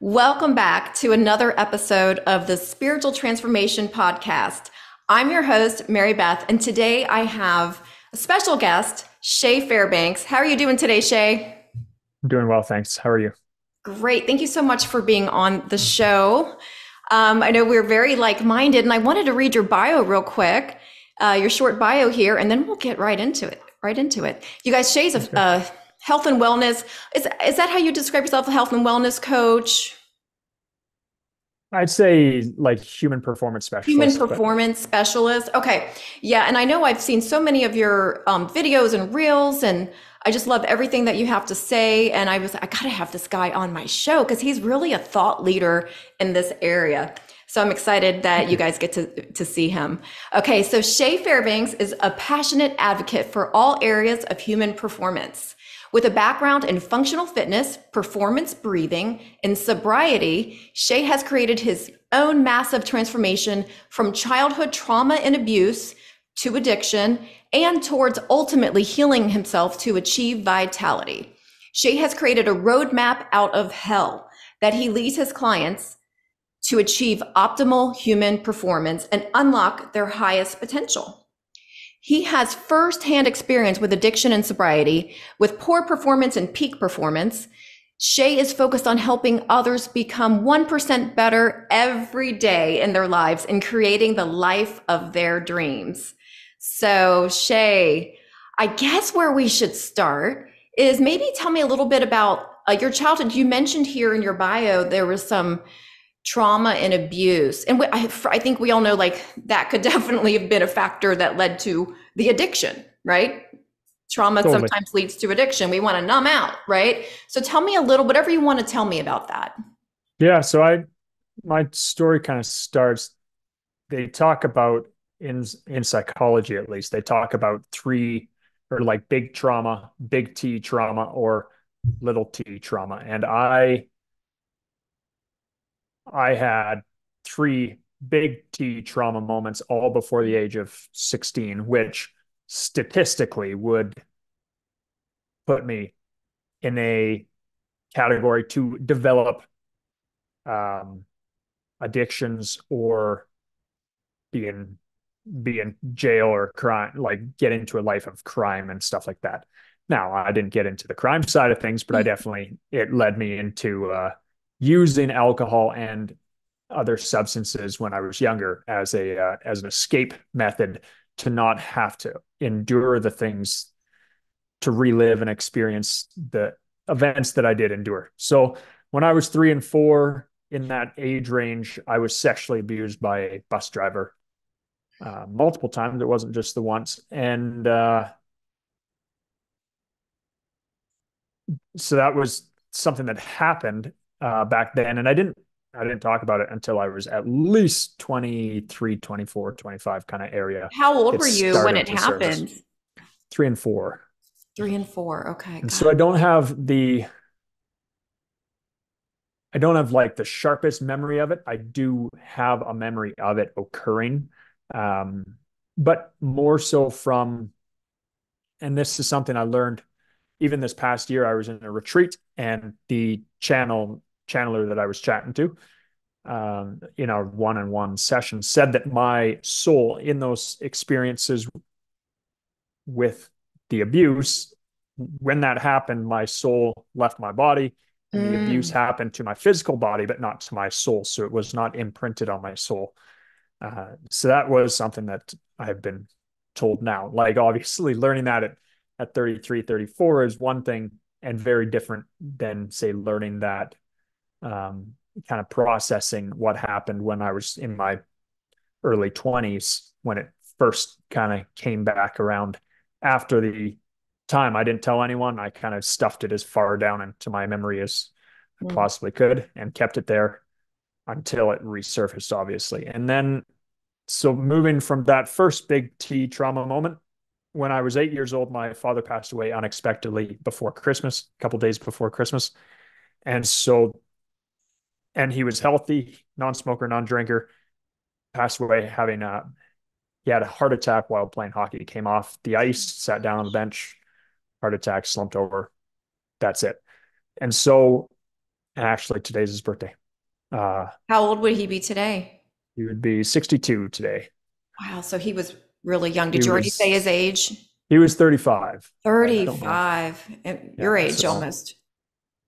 Welcome back to another episode of the Spiritual Transformation Podcast. I'm your host, Mary Beth, and today I have a special guest, Shea Fairbanks. How are you doing today, Shea? I'm doing well, thanks. How are you? Great. Thank you so much for being on the show. Um, I know we're very like minded, and I wanted to read your bio real quick, uh, your short bio here, and then we'll get right into it. Right into it. You guys, Shea's a, okay. uh, health and wellness. Is, is that how you describe yourself, a health and wellness coach? I'd say like human performance specialist. Human performance but... specialist. Okay. Yeah. And I know I've seen so many of your um, videos and reels, and I just love everything that you have to say. And I was, I got to have this guy on my show because he's really a thought leader in this area. So I'm excited that you guys get to, to see him. Okay. So Shea Fairbanks is a passionate advocate for all areas of human performance. With a background in functional fitness, performance breathing, and sobriety, Shea has created his own massive transformation from childhood trauma and abuse to addiction and towards ultimately healing himself to achieve vitality. Shea has created a roadmap out of hell that he leads his clients to achieve optimal human performance and unlock their highest potential. He has firsthand experience with addiction and sobriety, with poor performance and peak performance. Shea is focused on helping others become 1% better every day in their lives and creating the life of their dreams. So, Shea, I guess where we should start is maybe tell me a little bit about uh, your childhood. You mentioned here in your bio there was some trauma and abuse. And I, I think we all know like that could definitely have been a factor that led to the addiction, right? Trauma totally. sometimes leads to addiction. We want to numb out, right? So tell me a little, whatever you want to tell me about that. Yeah. So I, my story kind of starts, they talk about in, in psychology, at least, they talk about three or like big trauma, big T trauma, or little t trauma. And I, I had three big T trauma moments all before the age of 16, which statistically would put me in a category to develop um, addictions or be in be in jail or crime like get into a life of crime and stuff like that now i didn't get into the crime side of things but i mm. definitely it led me into uh, using alcohol and other substances when I was younger as a uh, as an escape method to not have to endure the things to relive and experience the events that I did endure. So when I was 3 and 4 in that age range I was sexually abused by a bus driver uh, multiple times. It wasn't just the once. And uh, so that was something that happened uh, back then. And I didn't, I didn't talk about it until I was at least 23, 24, 25 kind of area. How old were you when it happened? Service. Three and four. Three and four. Okay. And so I don't have the, I don't have like the sharpest memory of it. I do have a memory of it occurring. Um, but more so from, and this is something I learned even this past year. I was in a retreat and the channel channeler that I was chatting to um, in our one-on-one session said that my soul in those experiences with the abuse, when that happened, my soul left my body. And mm. the abuse happened to my physical body, but not to my soul. So it was not imprinted on my soul. Uh, so that was something that I've been told now. Like obviously learning that at, at 33, 34 is one thing and very different than say learning that um, kind of processing what happened when I was in my early 20s when it first kind of came back around after the time I didn't tell anyone. I kind of stuffed it as far down into my memory as I hmm. possibly could and kept it there until it resurfaced, obviously. And then, so moving from that first big T trauma moment, when I was eight years old, my father passed away unexpectedly before Christmas, a couple days before Christmas. And so and he was healthy, non-smoker, non-drinker. Passed away having a he had a heart attack while playing hockey. He came off the ice, sat down on the bench, heart attack, slumped over. That's it. And so Actually, today's his birthday. Uh, How old would he be today? he would be 62 today. Wow, so he was really young. He Did you already was say his age? he was 35. I don't know. 35. Uh, Your Yeah, age so almost.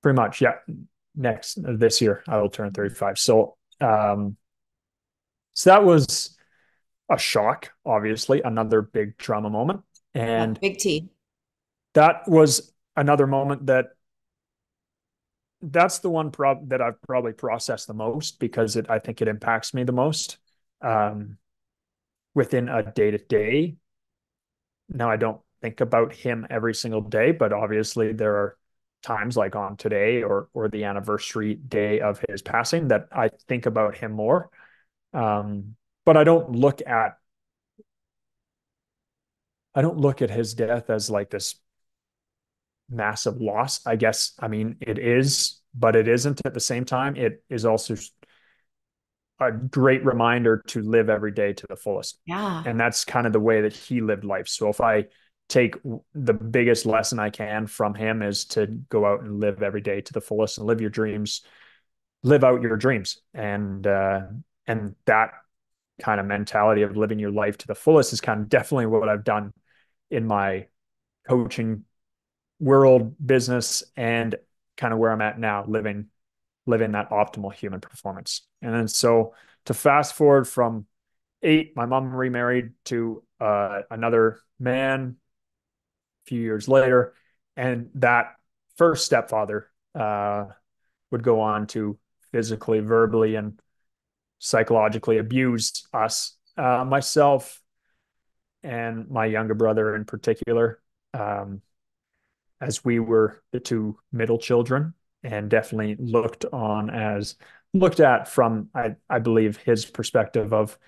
pretty much, yeah. Next this year, I will turn 35. So, um, so that was a shock, obviously, another big trauma moment. Yeah, And big T. that was another moment that that's the one prob that I've probably processed the most because it I think it impacts me the most um, within a day to day. Now I don't think about him every single day, but obviously there are times like on today or or the anniversary day of his passing that I think about him more. Um, but I don't look at I don't look at his death as like this massive loss. I guess, I mean, it is, but it isn't at the same time. It is also a great reminder to live every day to the fullest. Yeah. And that's kind of the way that he lived life. So if I take the biggest lesson I can from him is to go out and live every day to the fullest and live your dreams, live out your dreams. And uh and that kind of mentality of living your life to the fullest is kind of definitely what I've done in my coaching world business and kind of where I'm at now, living living that optimal human performance. And then so to fast forward from eight, my mom remarried to uh, another man few years later, and that first stepfather uh, would go on to physically, verbally, and psychologically abuse us, uh, myself, and my younger brother in particular. Um, as we were the two middle children and definitely looked on as looked at from I, I believe his perspective of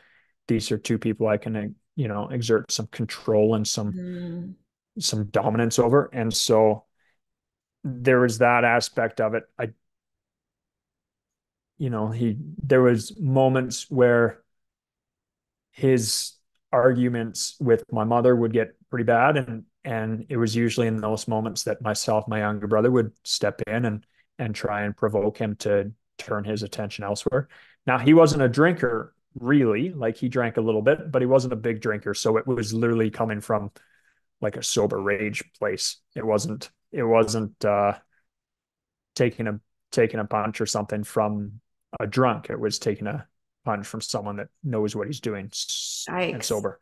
these are two people I can you know exert some control and some Mm. Some dominance over. And so there was that aspect of it. I you know he there was moments where his arguments with my mother would get pretty bad. And and it was usually in those moments that myself my younger brother would step in and and try and provoke him to turn his attention elsewhere. Now he wasn't a drinker really like he drank a little bit but he wasn't a big drinker. So it was literally coming from like a sober rage place. It wasn't it wasn't uh taking a taking a punch or something from a drunk. It was taking a punch from someone that knows what he's doing s- and sober.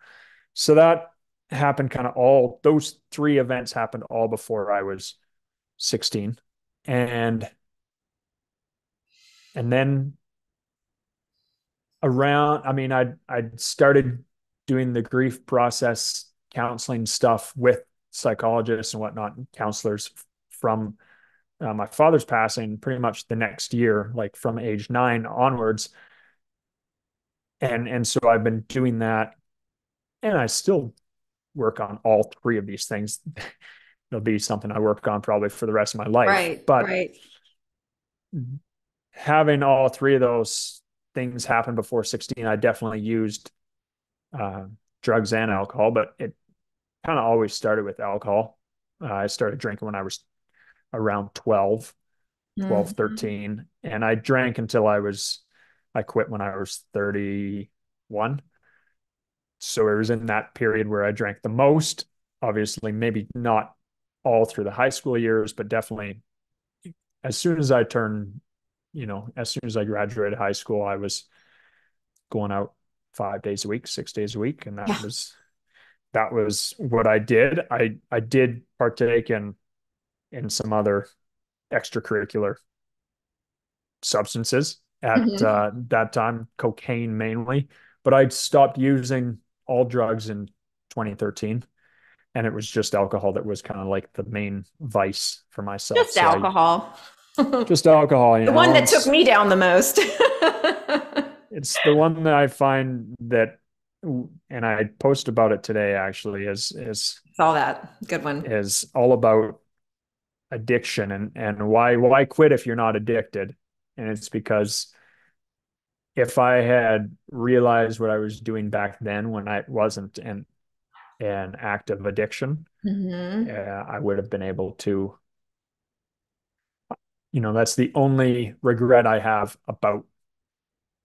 So that happened kind of all those three events happened all before I was 16 and and then around I mean I I started doing the grief process counseling stuff with psychologists and whatnot counselors from uh, my father's passing pretty much the next year like from age 9 onwards and and so I've been doing that and I still work on all three of these things. It'll be something I work on probably for the rest of my life. Right. But Right. having all three of those things happen before 16, I definitely used uh, drugs and alcohol, but it kind of always started with alcohol. Uh, I started drinking when I was around 12, 12, Mhm. 13, and I drank until I was, I quit when I was 31. So it was in that period where I drank the most. Obviously, maybe not all through the high school years, but definitely as soon as I turned, you know, as soon as I graduated high school, I was going out five days a week, six days a week, and that Yeah. was that was what I did. I I did partake in in some other extracurricular substances at Mhm. uh, that time, cocaine mainly, but I'd stopped using all drugs in 2013 and it was just alcohol that was kind of like the main vice for myself. Just So I- alcohol. just alcohol, you the know, one that took me down the most. It's the one that I find that, and I post about it today actually, is is Saw that. Good one. is all about addiction and and why why quit if you're not addicted, and it's because if I had realized what I was doing back then when I wasn't an an active addiction, Mhm. uh, I would have been able to, you know, that's the only regret I have about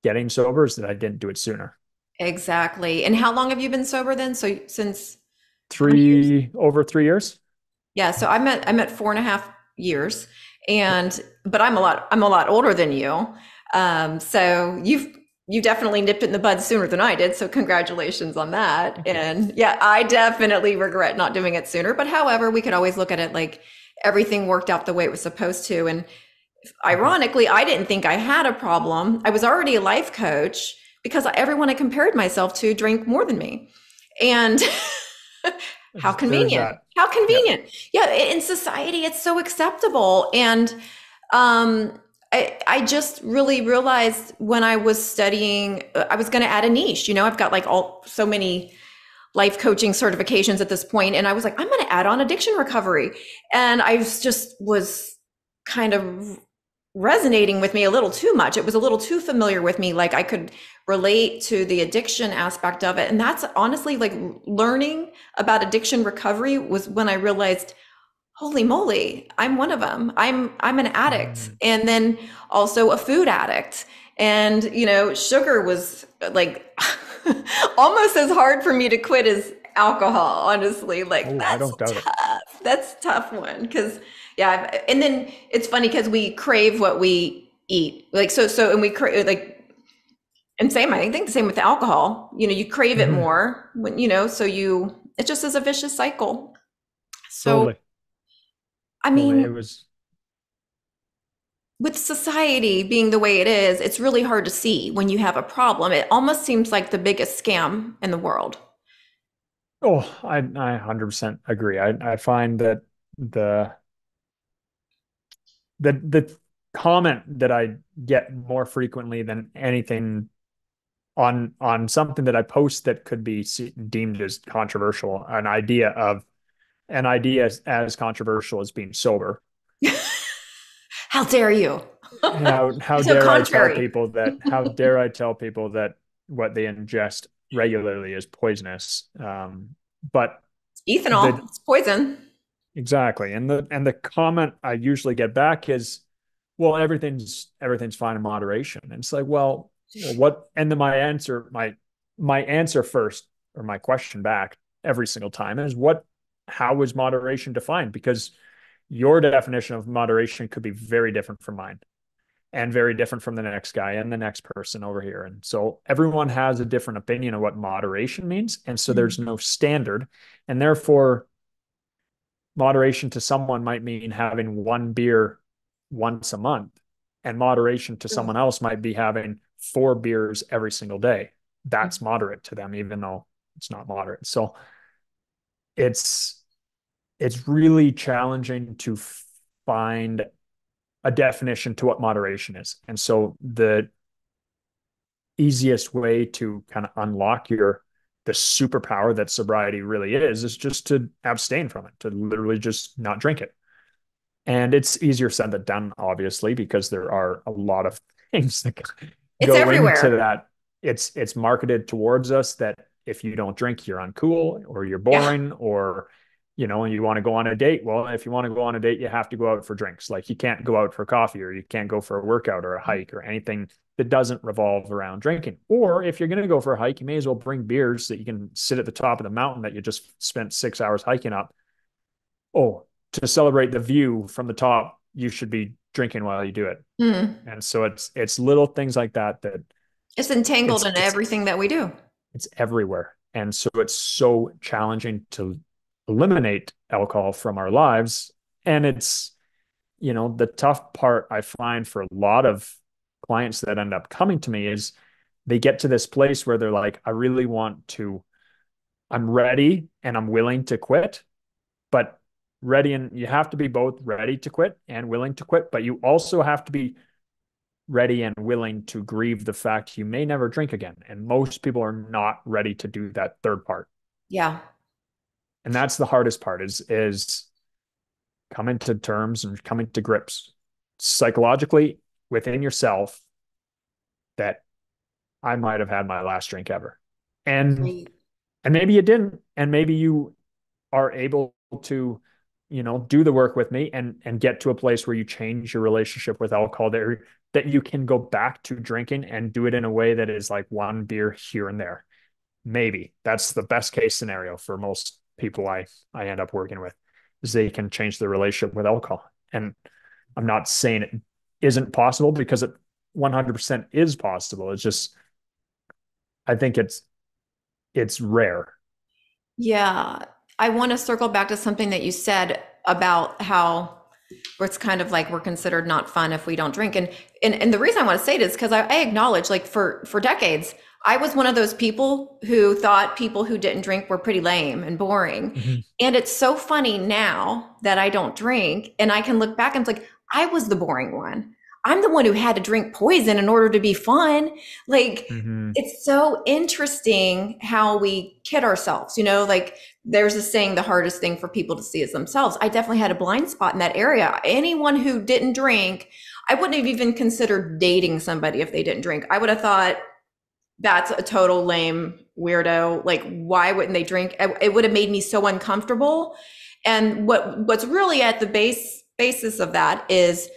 getting sober is that I didn't do it sooner. Exactly. And how long have you been sober then? So since three over three years. Yeah. So I'm at I'm at four and a half years, and but I'm a lot I'm a lot older than you. Um, so you've you definitely nipped it in the bud sooner than I did. So congratulations on that. And yeah, I definitely regret not doing it sooner. But however, we could always look at it like everything worked out the way it was supposed to. And ironically, I didn't think I had a problem. I was already a life coach because everyone I compared myself to drank more than me. And how convenient. How convenient. Yeah. yeah. In society, it's so acceptable. And um, I, I just really realized when I was studying, uh, I was going to add a niche. You know, I've got like all so many life coaching certifications at this point, and I was like, I'm going to add on addiction recovery, and I just was kind of resonating with me a little too much. It was a little too familiar with me. Like I could relate to the addiction aspect of it. And that's honestly like learning about addiction recovery was when I realized, holy moly, I'm one of them. I'm I'm an addict mm. and then also a food addict. And you know, sugar was like almost as hard for me to quit as alcohol, honestly. Like Ooh, that's tough. It. That's tough one because yeah and then it's funny because we crave what we eat like so so and we crave like and same i think the same with alcohol you know you crave it mm-hmm. more when you know so you it just is a vicious cycle so totally. i mean it was with society being the way it is it's really hard to see when you have a problem it almost seems like the biggest scam in the world oh i i 100% agree i i find that the the the comment that I get more frequently than anything on on something that I post that could be deemed as controversial, an idea of an idea as, as controversial as being sober. how dare you? how how dare contrary. I tell people that? How dare I tell people that what they ingest regularly is poisonous? Um, but ethanol, the, it's poison. Exactly. And the and the comment I usually get back is, well, everything's everything's fine in moderation. And it's like, well, what and then my answer, my my answer first, or my question back every single time is what how is moderation defined? Because your definition of moderation could be very different from mine and very different from the next guy and the next person over here. And so everyone has a different opinion of what moderation means. And so mm-hmm. there's no standard. And therefore, moderation to someone might mean having one beer once a month and moderation to someone else might be having four beers every single day that's moderate to them even though it's not moderate so it's it's really challenging to find a definition to what moderation is and so the easiest way to kind of unlock your the superpower that sobriety really is is just to abstain from it to literally just not drink it and it's easier said than done obviously because there are a lot of things that it's go everywhere. into that it's it's marketed towards us that if you don't drink you're uncool or you're boring yeah. or you know and you want to go on a date well if you want to go on a date you have to go out for drinks like you can't go out for coffee or you can't go for a workout or a hike or anything that doesn't revolve around drinking. Or if you're going to go for a hike, you may as well bring beers so that you can sit at the top of the mountain that you just spent six hours hiking up. Oh, to celebrate the view from the top, you should be drinking while you do it. Mm. And so it's it's little things like that that it's entangled it's, in it's, everything that we do. It's everywhere. And so it's so challenging to eliminate alcohol from our lives. And it's, you know, the tough part I find for a lot of clients that end up coming to me is they get to this place where they're like, I really want to, I'm ready and I'm willing to quit, but ready and you have to be both ready to quit and willing to quit, but you also have to be ready and willing to grieve the fact you may never drink again. And most people are not ready to do that third part. Yeah. And that's the hardest part is is coming to terms and coming to grips psychologically within yourself that I might have had my last drink ever. And and maybe you didn't and maybe you are able to you know, do the work with me and and get to a place where you change your relationship with alcohol that that you can go back to drinking and do it in a way that is like one beer here and there. Maybe that's the best case scenario for most people I I end up working with is they can change their relationship with alcohol. And I'm not saying it isn't possible because it 100% is possible. It's just I think it's it's rare. Yeah. I want to circle back to something that you said about how it's kind of like we're considered not fun if we don't drink. And and, and the reason I want to say it is because I, I acknowledge like for for decades, I was one of those people who thought people who didn't drink were pretty lame and boring. Mm-hmm. And it's so funny now that I don't drink and I can look back and it's like, I was the boring one. I'm the one who had to drink poison in order to be fun. Like mm-hmm. it's so interesting how we kid ourselves, you know, like there's a saying the hardest thing for people to see is themselves. I definitely had a blind spot in that area. Anyone who didn't drink, I wouldn't have even considered dating somebody if they didn't drink. I would have thought that's a total lame weirdo. Like why wouldn't they drink? It would have made me so uncomfortable. And what what's really at the base basis of that is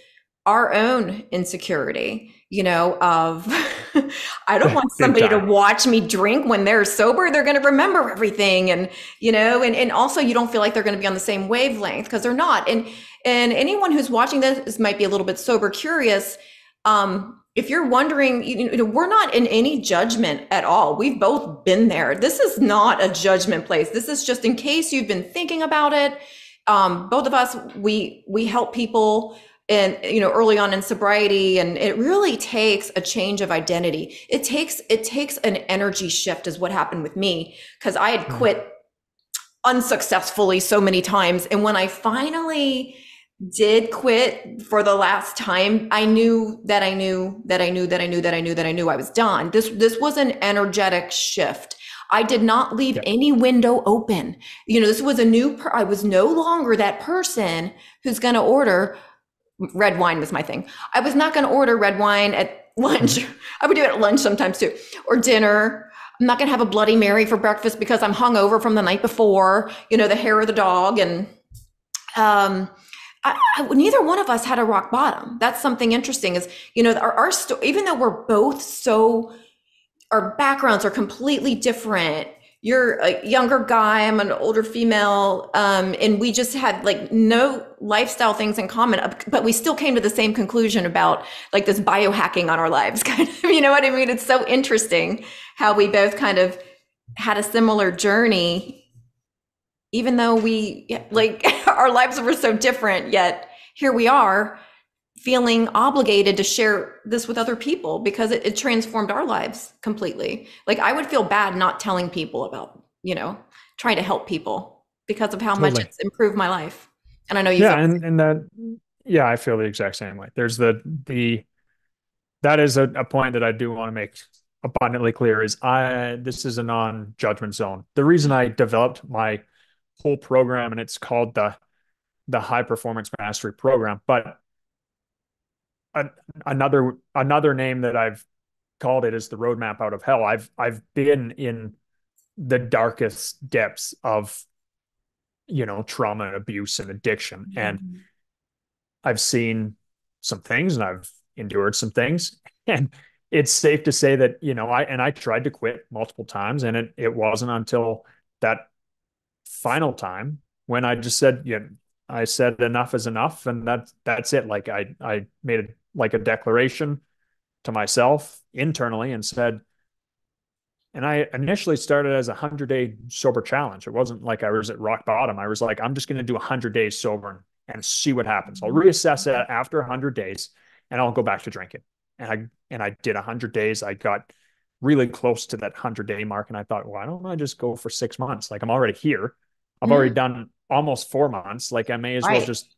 our own insecurity you know of i don't want somebody to watch me drink when they're sober they're going to remember everything and you know and, and also you don't feel like they're going to be on the same wavelength because they're not and and anyone who's watching this might be a little bit sober curious um if you're wondering you know we're not in any judgment at all. We've both been there. This is not a judgment place. This is just in case you've been thinking about it. Um, both of us we we help people and you know early on in sobriety and it really takes a change of identity. It takes it takes an energy shift is what happened with me because i had hmm. quit unsuccessfully so many times. And when i finally did quit for the last time i knew that i knew that i knew that i knew that i knew that i knew i was done this this was an energetic shift I did not leave any window open. You know, this was a new, per- I was no longer that person who's going to order red wine was my thing. I was not going to order red wine at lunch. Mm-hmm. I would do it at lunch sometimes too, or dinner. I'm not going to have a Bloody Mary for breakfast because I'm hungover from the night before. You know, the hair of the dog, and um, I, I, neither one of us had a rock bottom. That's something interesting. Is you know, our, our sto- even though we're both so, our backgrounds are completely different you're a younger guy i'm an older female um, and we just had like no lifestyle things in common but we still came to the same conclusion about like this biohacking on our lives kind of you know what i mean it's so interesting how we both kind of had a similar journey even though we like our lives were so different yet here we are feeling obligated to share this with other people because it, it, transformed our lives completely. Like I would feel bad not telling people about, you know, trying to help people because of how totally. much it's improved my life. And I know you. Yeah, and, and that, yeah, I feel the exact same way. There's the the that is a, a point that I do want to make abundantly clear is I this is a non-judgment zone. The reason I developed my whole program and it's called the the high performance mastery program, but another another name that I've called it is the roadmap out of hell. I've I've been in the darkest depths of you know trauma and abuse and addiction mm-hmm. and I've seen some things and I've endured some things and it's safe to say that you know I and I tried to quit multiple times and it it wasn't until that final time when I just said yeah I said enough is enough and that that's it like I I made a like a declaration to myself internally and said, and I initially started as a hundred day sober challenge. It wasn't like I was at rock bottom. I was like, I'm just going to do a hundred days sober and see what happens. I'll reassess it after a hundred days and I'll go back to drinking. And I, and I did a hundred days. I got really close to that hundred day mark. And I thought, why don't I just go for six months? Like I'm already here. I've mm. already done almost four months. Like I may as right. well just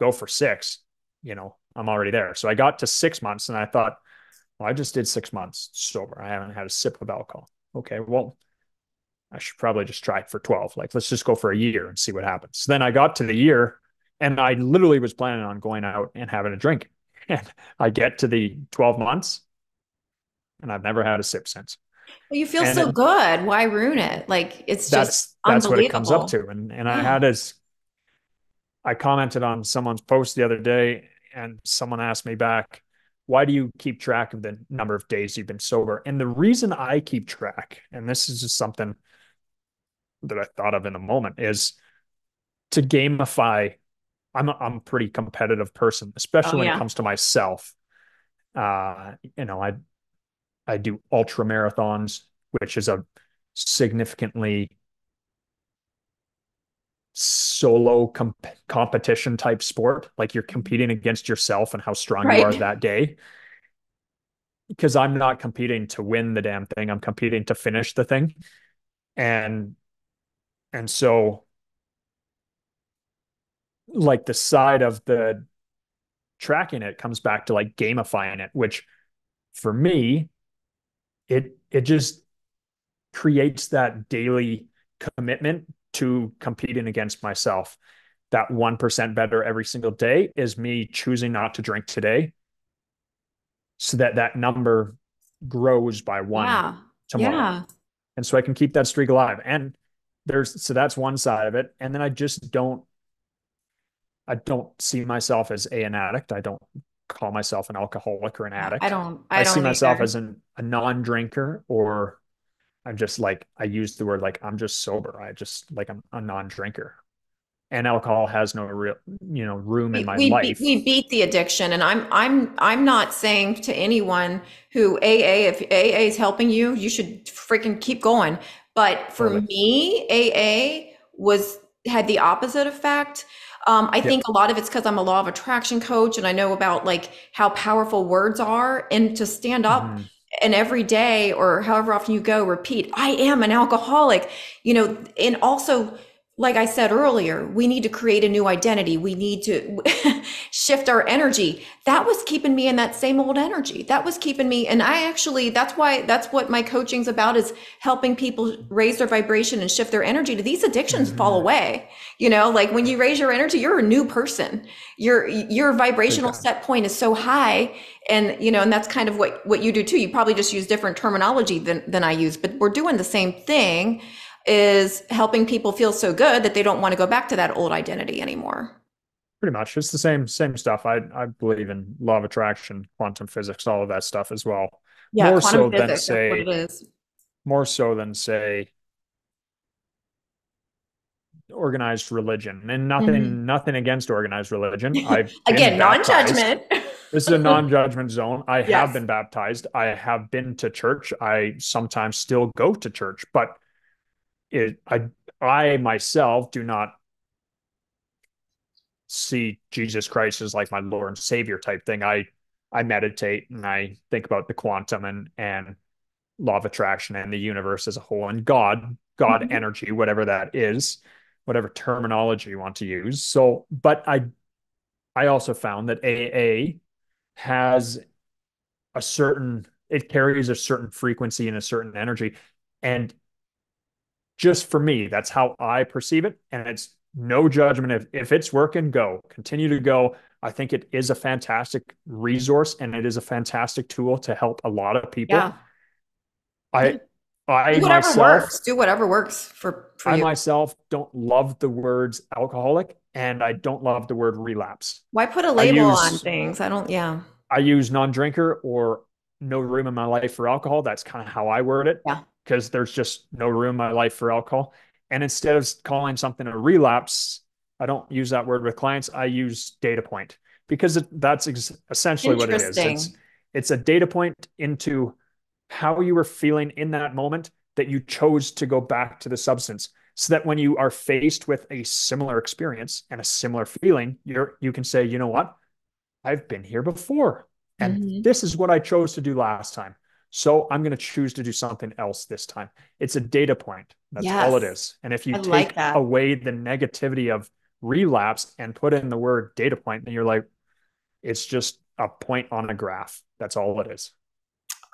go for six, you know, I'm already there. So I got to six months and I thought, well, I just did six months sober. I haven't had a sip of alcohol. Okay, well, I should probably just try it for 12. Like, let's just go for a year and see what happens. So then I got to the year and I literally was planning on going out and having a drink. And I get to the 12 months and I've never had a sip since. Well, you feel and so it, good. Why ruin it? Like it's that's, just that's what it comes up to. And and yeah. I had as I commented on someone's post the other day and someone asked me back, why do you keep track of the number of days you've been sober? And the reason I keep track, and this is just something that I thought of in a moment, is to gamify. I'm a, I'm a pretty competitive person, especially oh, when it comes to myself. Uh, you know, I I do ultra marathons, which is a significantly solo comp- competition type sport. Like you're mm-hmm. competing against yourself and how strong right. you are that day. Because i'm not competing to win the damn thing. I'm competing to finish the thing. And and so like the side of the tracking it comes back to like gamifying it which for me it it just creates that daily commitment to competing against myself. That 1% better every single day is me choosing not to drink today so that that number grows by one yeah. tomorrow. Yeah. And so I can keep that streak alive. And there's, so that's one side of it. And then I just don't, I don't see myself as a, an addict. I don't call myself an alcoholic or an addict. I don't, I, I don't see myself as an, a non-drinker or I'm just like I use the word like I'm just sober. I just like I'm a non-drinker. And alcohol has no real, you know, room in my we, life. We beat the addiction, and I'm I'm I'm not saying to anyone who AA if AA is helping you, you should freaking keep going. But for totally. me, AA was had the opposite effect. Um, I think a lot of it's because I'm a law of attraction coach, and I know about like how powerful words are, and to stand up. Mm and every day or however often you go repeat i am an alcoholic you know and also like I said earlier, we need to create a new identity. We need to shift our energy. That was keeping me in that same old energy. That was keeping me. And I actually, that's why, that's what my coaching's about is helping people raise their vibration and shift their energy to these addictions mm-hmm. fall away. You know, like when you raise your energy, you're a new person. Your, your vibrational set point is so high. And, you know, and that's kind of what, what you do too. You probably just use different terminology than, than I use, but we're doing the same thing is helping people feel so good that they don't want to go back to that old identity anymore. Pretty much. It's the same same stuff. I I believe in law of attraction, quantum physics, all of that stuff as well. Yeah, more so physics, than say more so than say organized religion and nothing mm-hmm. nothing against organized religion i've again non-judgment this is a non-judgment zone i yes. have been baptized i have been to church i sometimes still go to church but it I I myself do not see Jesus Christ as like my Lord and Savior type thing. I I meditate and I think about the quantum and and law of attraction and the universe as a whole and God, God mm-hmm. energy, whatever that is, whatever terminology you want to use. So, but I I also found that AA has a certain it carries a certain frequency and a certain energy and just for me. That's how I perceive it. And it's no judgment. If, if it's working, go. Continue to go. I think it is a fantastic resource and it is a fantastic tool to help a lot of people. Yeah. I I do whatever myself, works. Do whatever works for, for I you. myself don't love the words alcoholic and I don't love the word relapse. Why put a label use, on things? I don't yeah. I use non-drinker or no room in my life for alcohol. That's kind of how I word it. Yeah because there's just no room in my life for alcohol. And instead of calling something a relapse, I don't use that word with clients. I use data point because it, that's ex- essentially what it is. It's, it's a data point into how you were feeling in that moment that you chose to go back to the substance so that when you are faced with a similar experience and a similar feeling you're you can say you know what i've been here before and mm-hmm. this is what i chose to do last time so I'm going to choose to do something else this time. It's a data point. That's yes. all it is. And if you I take like away the negativity of relapse and put in the word data point, then you're like, it's just a point on a graph. That's all it is.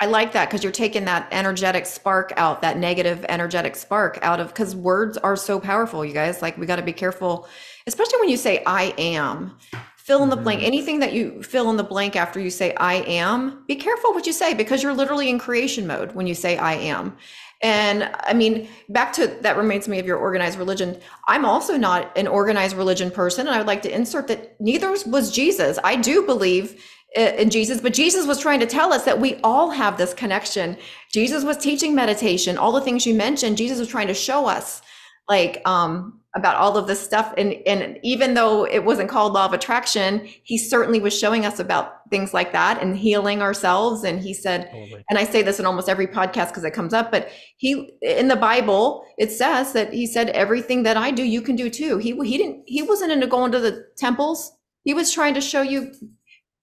I like that because you're taking that energetic spark out, that negative energetic spark out of because words are so powerful, you guys. Like we got to be careful, especially when you say I am. Fill in the blank. Anything that you fill in the blank after you say I am, be careful what you say because you're literally in creation mode when you say I am. And I mean, back to that reminds me of your organized religion. I'm also not an organized religion person. And I would like to insert that neither was Jesus. I do believe in Jesus, but Jesus was trying to tell us that we all have this connection. Jesus was teaching meditation, all the things you mentioned. Jesus was trying to show us like um about all of this stuff. And and even though it wasn't called law of attraction he certainly was showing us about things like that and healing ourselves. And he said totally. and i say this in almost every podcast because it comes up but he in the bible it says that he said everything that i do you can do too. He he didn't he wasn't into going to the temples. He was trying to show you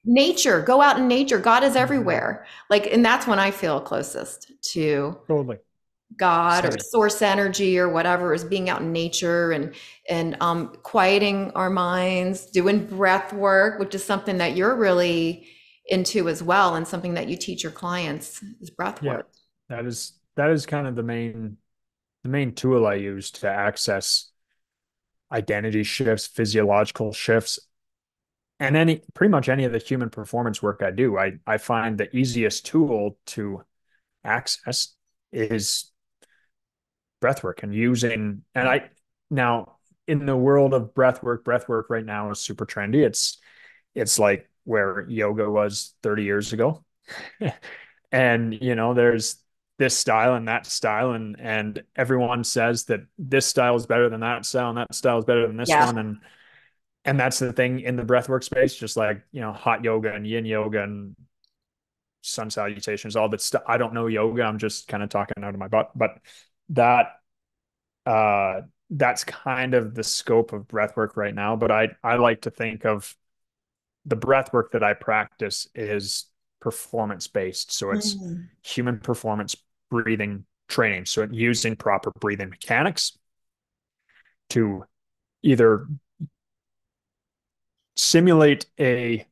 nature. Go out in nature. God is mm-hmm. everywhere. Like and that's when i feel closest to totally God or source energy or whatever is being out in nature and and um, quieting our minds, doing breath work, which is something that you're really into as well, and something that you teach your clients is breath yeah, work. That is that is kind of the main the main tool I use to access identity shifts, physiological shifts, and any pretty much any of the human performance work I do. I I find the easiest tool to access is breathwork and using and I now in the world of breathwork, breathwork right now is super trendy. It's it's like where yoga was 30 years ago. and you know, there's this style and that style and and everyone says that this style is better than that style and that style is better than this yeah. one and and that's the thing in the breathwork space just like you know hot yoga and yin yoga and sun salutations all that stuff i don't know yoga i'm just kind of talking out of my butt but that uh that's kind of the scope of breath work right now but i i like to think of the breath work that i practice is performance based so it's mm. human performance breathing training so using proper breathing mechanics to either simulate a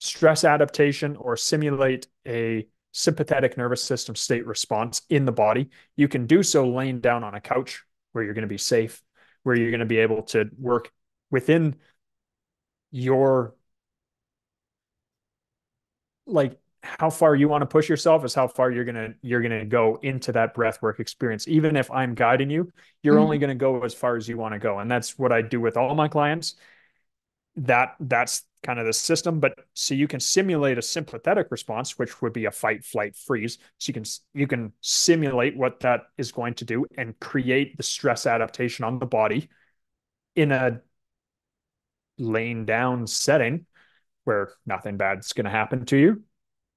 stress adaptation or simulate a sympathetic nervous system state response in the body. You can do so laying down on a couch where you're going to be safe, where you're going to be able to work within your like how far you want to push yourself is how far you're gonna you're gonna go into that breath work experience even if i'm guiding you you're mm-hmm. only going to go as far as you want to go and that's what i do with all my clients that that's kind of the system but so you can simulate a sympathetic response which would be a fight flight freeze. So you can you can simulate what that is going to do and create the stress adaptation on the body in a laying down setting where nothing bad's going to happen to you.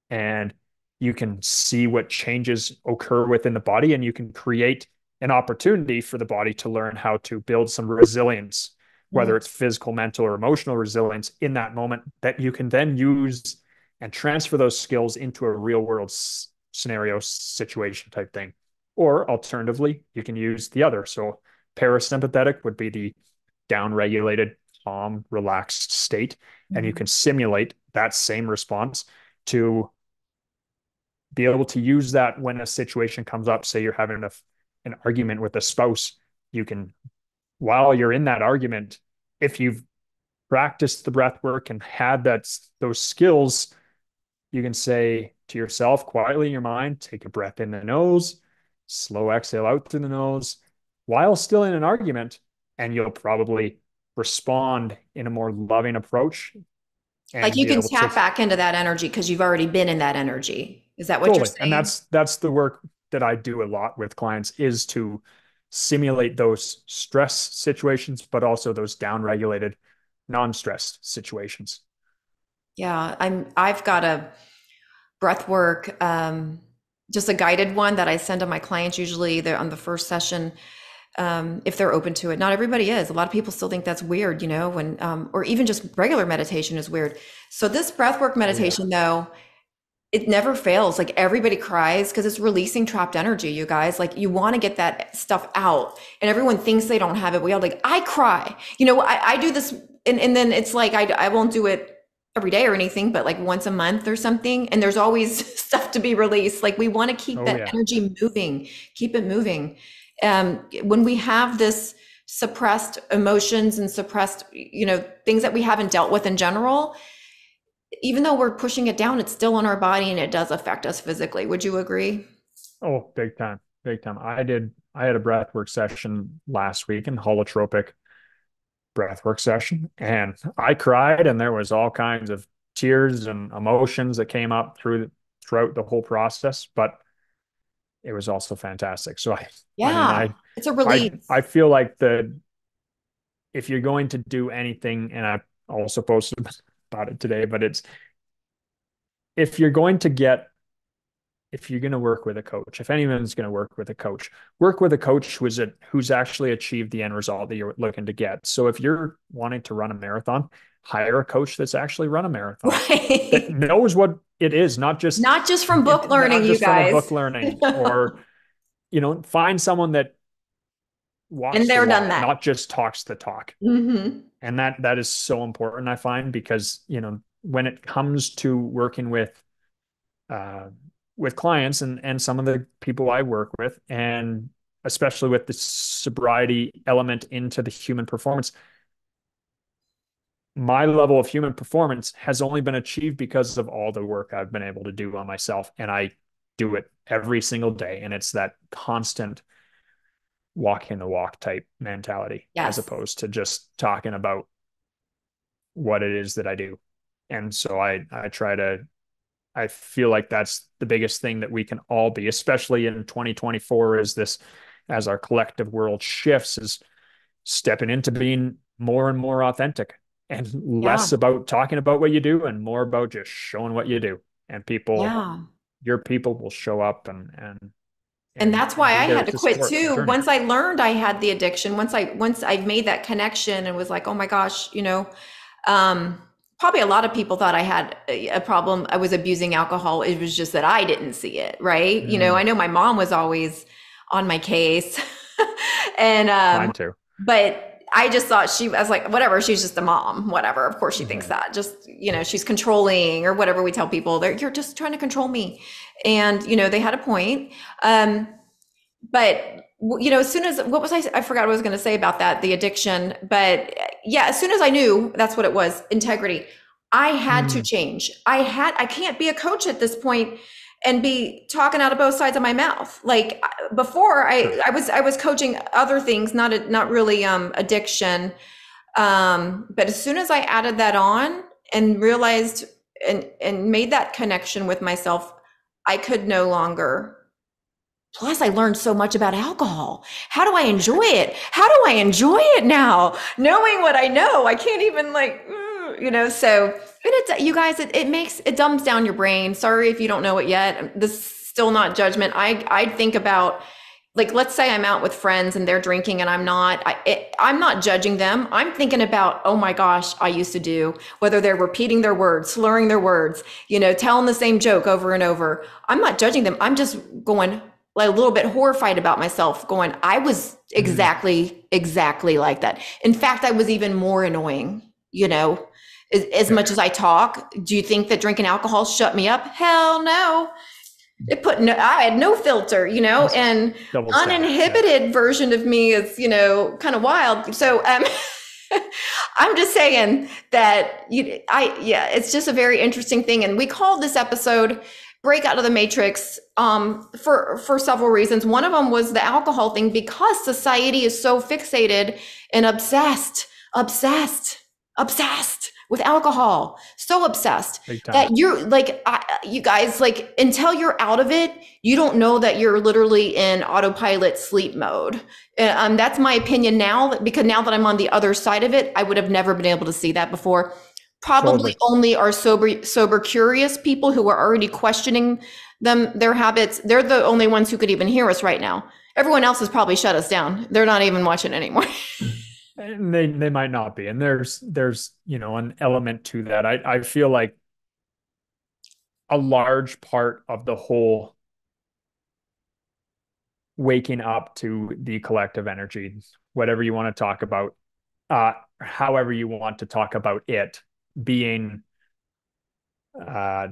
And you can see what changes occur within the body and you can create an opportunity for the body to learn how to build some resilience whether it's physical, mental, or emotional resilience in that moment that you can then use and transfer those skills into a real world scenario situation type thing. Or alternatively, you can use the other. So parasympathetic would be the down regulated, calm, relaxed state. And you mm-hmm. can simulate that same response to be able to use that when a situation comes up. Say you're having a, an argument with a spouse, you can while you're in that argument, if you've practiced the breath work and had that those skills, you can say to yourself quietly in your mind, take a breath in the nose, slow exhale out through the nose while still in an argument, and you'll probably respond in a more loving approach. Like you can tap to... back into that energy because you've already been in that energy. Is that what totally. you're saying? And that's that's the work that I do a lot with clients is to simulate those stress situations, but also those down-regulated, non-stressed situations. Yeah, I'm. I've got a breath work, um, just a guided one that I send to my clients. Usually, they're on the first session. Um, if they're open to it. Not everybody is. A lot of people still think that's weird, you know, when um, or even just regular meditation is weird. So this breathwork meditation, yeah. though, it never fails. Like everybody cries because it's releasing trapped energy, you guys. Like you want to get that stuff out. And everyone thinks they don't have it. We all like, I cry. You know, I, I do this and, and then it's like I, I won't do it every day or anything, but like once a month or something. And there's always stuff to be released. Like we want to keep oh, that yeah. energy moving, keep it moving. Um, when we have this suppressed emotions and suppressed, you know, things that we haven't dealt with in general, even though we're pushing it down, it's still in our body and it does affect us physically. Would you agree? Oh, big time. Big time. I did I had a breathwork session last week in holotropic breathwork session and I cried and there was all kinds of tears and emotions that came up through the, throughout the whole process, but it was also fantastic. So I yeah, I mean, I, it's a relief. I, I, feel like the if you're going to do anything, and I also posted about it today, but it's if you're going to get if you're going to work with a coach, if anyone's going to work with a coach, work with a coach who's a, who's actually achieved the end result that you're looking to get. So if you're wanting to run a marathon, hire a coach that's actually run a marathon right. that knows what it is, not just not just from book learning, you guys. book learning, or you know, find someone that walks and they're the done that, not just talks the talk. Mm-hmm. And that that is so important, I find, because you know when it comes to working with uh, with clients and and some of the people I work with, and especially with the sobriety element into the human performance my level of human performance has only been achieved because of all the work I've been able to do on myself. And I do it every single day. And it's that constant walking the walk type mentality yes. as opposed to just talking about what it is that I do. And so I I try to I feel like that's the biggest thing that we can all be, especially in 2024, is this as our collective world shifts, is stepping into being more and more authentic and less yeah. about talking about what you do and more about just showing what you do and people yeah. your people will show up and and and, that's why I had to, quit too. Once I learned I had the addiction, once I once I made that connection and was like, oh my gosh, you know, um, probably a lot of people thought I had a problem. I was abusing alcohol. It was just that I didn't see it, right? Mm. You know, mm. I know my mom was always on my case, and um, Mine too. But I just thought she was like, whatever, she's just a mom, whatever. Of course she thinks that. Just, you know, she's controlling or whatever we tell people. They're you're just trying to control me. And, you know, they had a point. Um, but you know, as soon as what was I I forgot what I was gonna say about that, the addiction. But yeah, as soon as I knew that's what it was, integrity, I had mm. to change. I had I can't be a coach at this point and be talking out of both sides of my mouth. Like before, I I was I was coaching other things, not a, not really um, addiction. Um, but as soon as I added that on and realized and and made that connection with myself, I could no longer. Plus, I learned so much about alcohol. How do I enjoy it? How do I enjoy it now? Knowing what I know, I can't even like. Mm, you know, so and it's you guys, it, it makes it dumbs down your brain. Sorry if you don't know it yet. This is still not judgment. I I think about like let's say I'm out with friends and they're drinking and I'm not I, it, I'm not judging them. I'm thinking about oh my gosh, I used to do whether they're repeating their words, slurring their words, you know, telling the same joke over and over. I'm not judging them. I'm just going like a little bit horrified about myself going I was mm-hmm. exactly mm-hmm. exactly like that. In fact, I was even more annoying, you know, as, as much as I talk. Do you think that drinking alcohol shut me up? Hell no. It put no, I had no filter, you know, and uninhibited yeah. version of me is, you know, kind of wild. So, um, I'm just saying that you, I, yeah, it's just a very interesting thing. And we called this episode break out of the matrix um, for for several reasons. One of them was the alcohol thing because society is so fixated and obsessed, obsessed, obsessed with alcohol so obsessed that you're like I, you guys like until you're out of it you don't know that you're literally in autopilot sleep mode. Uh, um, that's my opinion now because now that i'm on the other side of it i would have never been able to see that before. Probably totally. only our sober sober curious people who are already questioning them their habits. They're the only ones who could even hear us right now. Everyone else has probably shut us down. They're not even watching anymore and they they might not be. And there's there's you know an element to that. I i feel like a large part of the whole waking up to the collective energy whatever you want to talk about uh however you want to talk about it being uh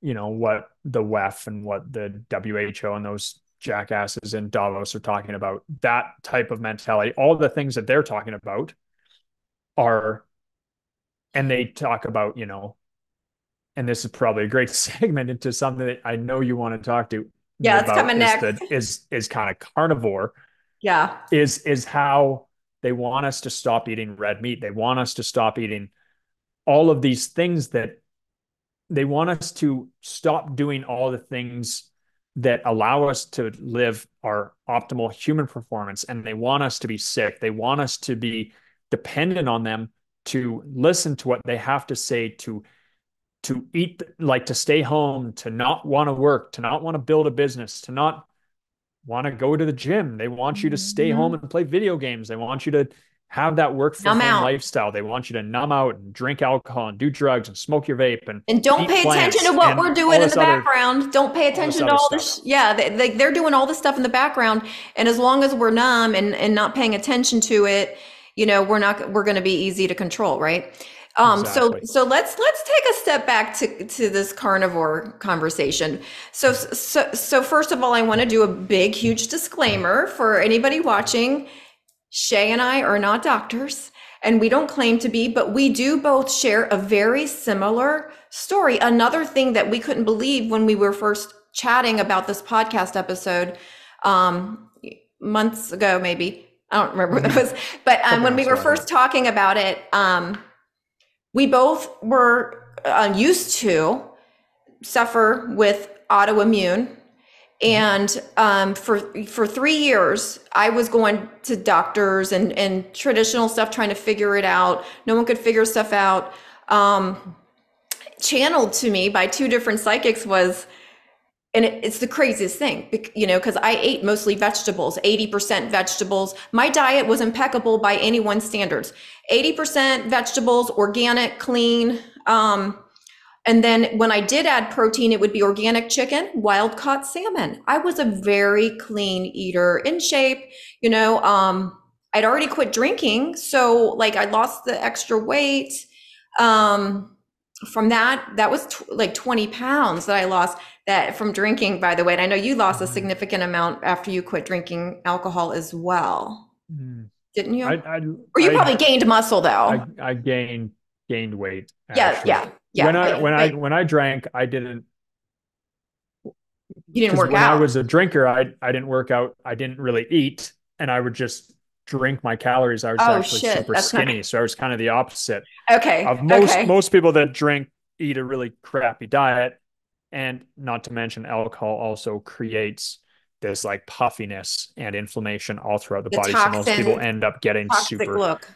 you know what the WEF and what the WHO and those jackasses in Davos are talking about. That type of mentality, all the things that they're talking about are, and they talk about, you know, and this is probably a great segment into something that I know you want to talk to. Yeah, it's coming next. The, is is kind of carnivore. Yeah. Is is how they want us to stop eating red meat. They want us to stop eating all of these things that they want us to stop doing all the things that allow us to live our optimal human performance and they want us to be sick. They want us to be dependent on them to listen to what they have to say to to eat like to stay home to not want to work to not want to build a business to not want to go to the gym. They want you to stay mm-hmm. home and play video games. They want you to have that work from home lifestyle. They want you to numb out and drink alcohol and do drugs and smoke your vape and and don't pay attention to what we're doing in the background. Don't pay attention all to all this. Yeah, they, they, they're doing all this stuff in the background, and as long as we're numb and and not paying attention to it, you know, we're not we're going to be easy to control, right? Um, exactly. so so let's let's take a step back to to this carnivore conversation. So so so first of all, I want to do a big huge disclaimer for anybody watching Shea and I are not doctors and we don't claim to be, but we do both share a very similar story. Another thing that we couldn't believe when we were first chatting about this podcast episode um, months ago, maybe. I don't remember what that was, but um, when we were first talking about it, um, we both were uh, used to suffer with autoimmune and um, for for three years i was going to doctors and and traditional stuff trying to figure it out. No one could figure stuff out. Um, channeled to me by two different psychics was and it, it's the craziest thing you know because i ate mostly vegetables 80% vegetables. My diet was impeccable by anyone's standards. 80% vegetables organic clean um, and then when I did add protein, it would be organic chicken, wild caught salmon. I was a very clean eater, in shape. You know, um, I'd already quit drinking, so like I lost the extra weight. Um, from that, that was t- like 20 pounds that I lost that from drinking. By the way, and I know you lost a mm-hmm. significant amount after you quit drinking alcohol as well, mm. didn't you? I, I, or you I, probably gained muscle though. I, gained gained weight. Actually. Yeah, yeah yeah, when I when I when I drank, I didn't. You didn't work out? when out. I was a drinker, I I didn't work out. I didn't really eat, and I would just drink my calories. I was oh, actually shit. super That's skinny, not... so I was kind of the opposite. Okay. Of most okay. most people that drink eat a really crappy diet, and not to mention alcohol also creates this like puffiness and inflammation all throughout the, the body. Toxin, so most people end up getting super look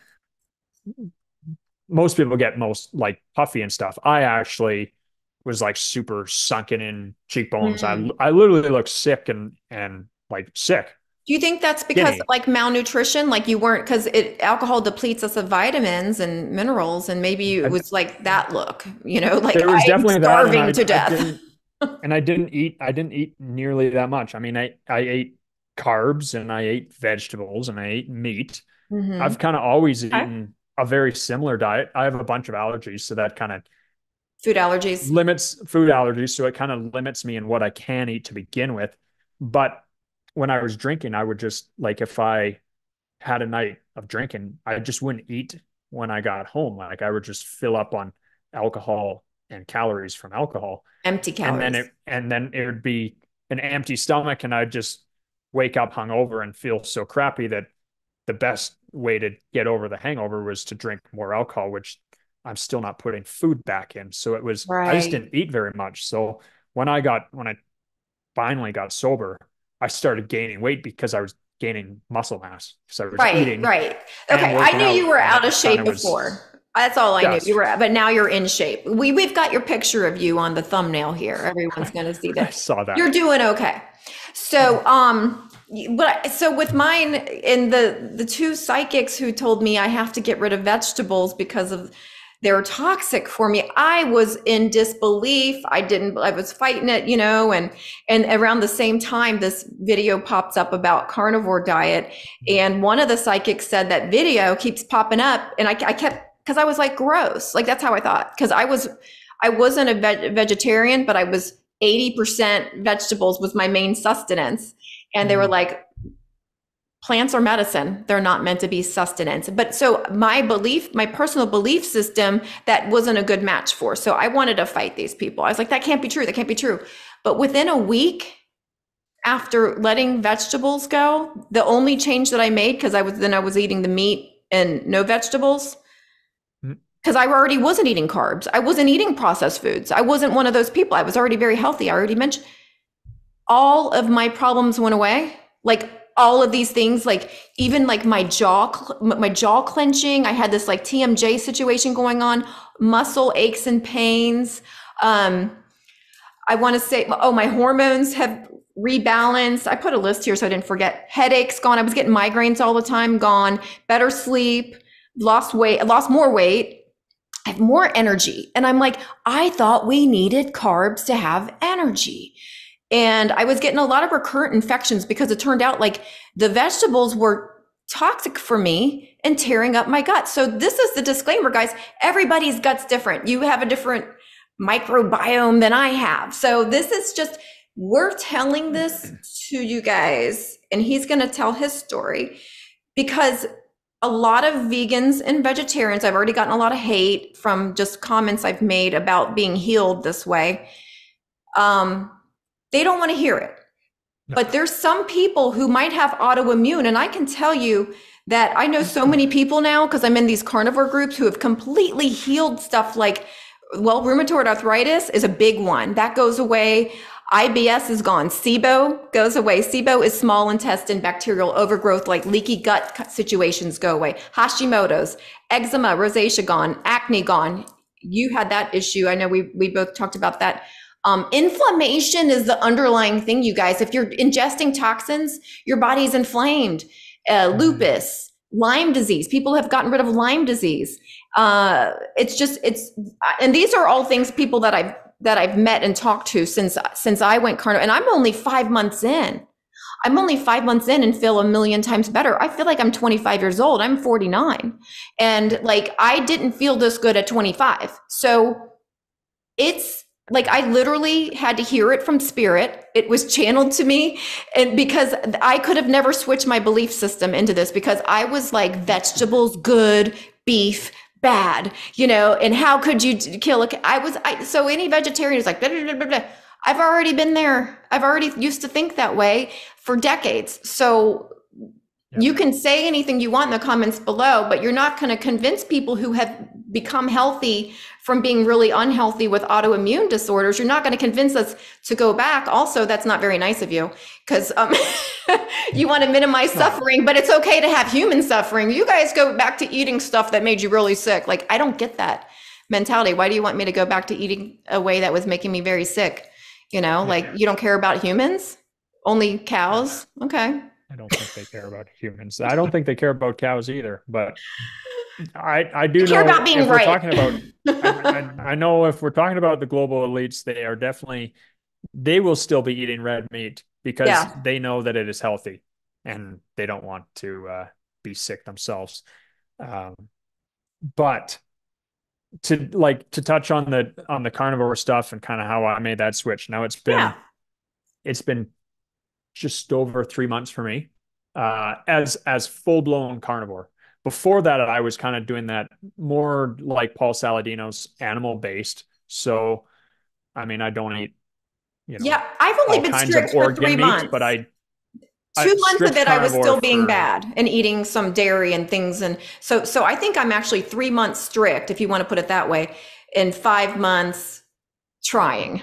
most people get most like puffy and stuff. I actually was like super sunken in cheekbones. Mm. I I literally looked sick and and like sick. Do you think that's because Skinny. like malnutrition? Like you weren't because it alcohol depletes us of vitamins and minerals, and maybe it was like that look. You know, like there was I'm definitely starving that, to death. and I didn't eat. I didn't eat nearly that much. I mean, I I ate carbs and I ate vegetables and I ate meat. Mm-hmm. I've kind of always eaten a very similar diet. I have a bunch of allergies, so that kind of food allergies limits food allergies. So it kind of limits me in what I can eat to begin with. But when I was drinking, I would just like if I had a night of drinking, I just wouldn't eat when I got home. Like I would just fill up on alcohol and calories from alcohol. Empty calories. And then it and then it would be an empty stomach and I'd just wake up hungover and feel so crappy that the best way to get over the hangover was to drink more alcohol, which I'm still not putting food back in. So it was, right. I just didn't eat very much. So when I got, when I finally got sober, I started gaining weight because I was gaining muscle mass. So I was right, eating. Right. Okay. I knew you were out of shape before. That's all I yes. knew. You were, but now you're in shape. We we've got your picture of you on the thumbnail here. Everyone's going to see that. I saw that. You're doing okay. So, um, but so with mine and the the two psychics who told me I have to get rid of vegetables because of they're toxic for me i was in disbelief. I didn't i was fighting it you know and and around the same time this video pops up about carnivore diet. Mm-hmm. And one of the psychics said that video keeps popping up and i, I kept because i was like gross. Like that's how i thought. Because i was i wasn't a veg- vegetarian but i was 80% vegetables was my main sustenance And they were mm. like, plants are medicine. They're not meant to be sustenance. But so my belief, my personal belief system, that wasn't a good match for. So I wanted to fight these people. I was like, that can't be true. That can't be true. But within a week, after letting vegetables go, the only change that I made, because I was then I was eating the meat and no vegetables, mm. because I already wasn't eating carbs. I wasn't eating processed foods. I wasn't one of those people. I was already very healthy. I already mentioned all of my problems went away. Like all of these things, like even like my jaw, my jaw clenching. I had this like TMJ situation going on, muscle aches and pains. Um, I want to say, oh, my hormones have rebalanced. I put a list here so I didn't forget. Headaches gone. I was getting migraines all the time, gone. Better sleep, lost weight, lost more weight. I have more energy. And I'm like, I thought we needed carbs to have energy. And I was getting a lot of recurrent infections because it turned out like the vegetables were toxic for me and tearing up my gut. So this is the disclaimer, guys. Everybody's gut's different. You have a different microbiome than I have. So this is just we're telling this to you guys, and he's going to tell his story because a lot of vegans and vegetarians, I've already gotten a lot of hate from just comments I've made about being healed this way. Um, they don't want to hear it. No. But there's some people who might have autoimmune, and I can tell you that I know so many people now because I'm in these carnivore groups who have completely healed stuff like, well, rheumatoid arthritis is a big one that goes away. IBS is gone. SIBO goes away. SIBO is small intestine bacterial overgrowth, like leaky gut situations go away. Hashimoto's, eczema, rosacea gone, acne gone. You had that issue. I know we, we both talked about that. Um, inflammation is the underlying thing, you guys. If you're ingesting toxins, your body's inflamed. Uh, mm-hmm. lupus, Lyme disease. People have gotten rid of Lyme disease. Uh, it's just it's, and these are all things people that I've that I've met and talked to since since I went carnivore, and I'm only five months in. I'm only five months in and feel a million times better. I feel like I'm 25 years old. I'm 49, and like I didn't feel this good at 25. So it's like I literally had to hear it from spirit. It was channeled to me, and because I could have never switched my belief system into this because I was like vegetables good, beef bad, you know, and how could you kill a, I was, I, so any vegetarian is like, blah, blah, blah, I've already been there. I've already used to think that way for decades. So yeah. you can say anything you want in the comments below, but you're not going to convince people who have become healthy from being really unhealthy with autoimmune disorders. You're not going to convince us to go back. Also, that's not very nice of you because um, you want to minimize suffering, but it's okay to have human suffering. You guys go back to eating stuff that made you really sick. Like, I don't get that mentality. Why do you want me to go back to eating a way that was making me very sick? You know, yeah. like you don't care about humans, only cows. Okay. I don't think they care about humans. I don't think they care about cows either, but I I do care know about being right. talking about I, I, I, know if we're talking about the global elites, they are definitely they will still be eating red meat because yeah. they know that it is healthy and they don't want to uh, be sick themselves. Um, but to like to touch on the on the carnivore stuff and kind of how I made that switch. Now it's been yeah. it's been just over three months for me uh, as as full blown carnivore before that, I was kind of doing that more like Paul Saladino's animal based. So, I mean, I don't eat, you know, yeah, I've only been strict for three meat, months, but I two I, months of it I was still being for, bad and eating some dairy and things, and so so I think I'm actually three months strict, if you want to put it that way, in five months trying.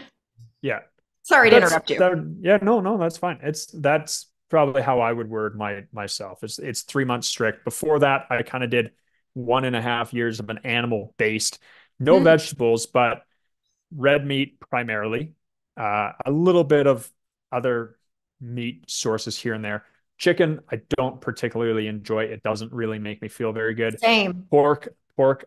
Yeah. Sorry to interrupt you. That, yeah, no, no, that's fine. It's that's probably how I would word my myself. It's it's three months strict. Before that, I kind of did one and a half years of an animal based, no mm. vegetables, but red meat primarily, uh, a little bit of other meat sources here and there. Chicken, I don't particularly enjoy. It doesn't really make me feel very good. Same. Pork, pork,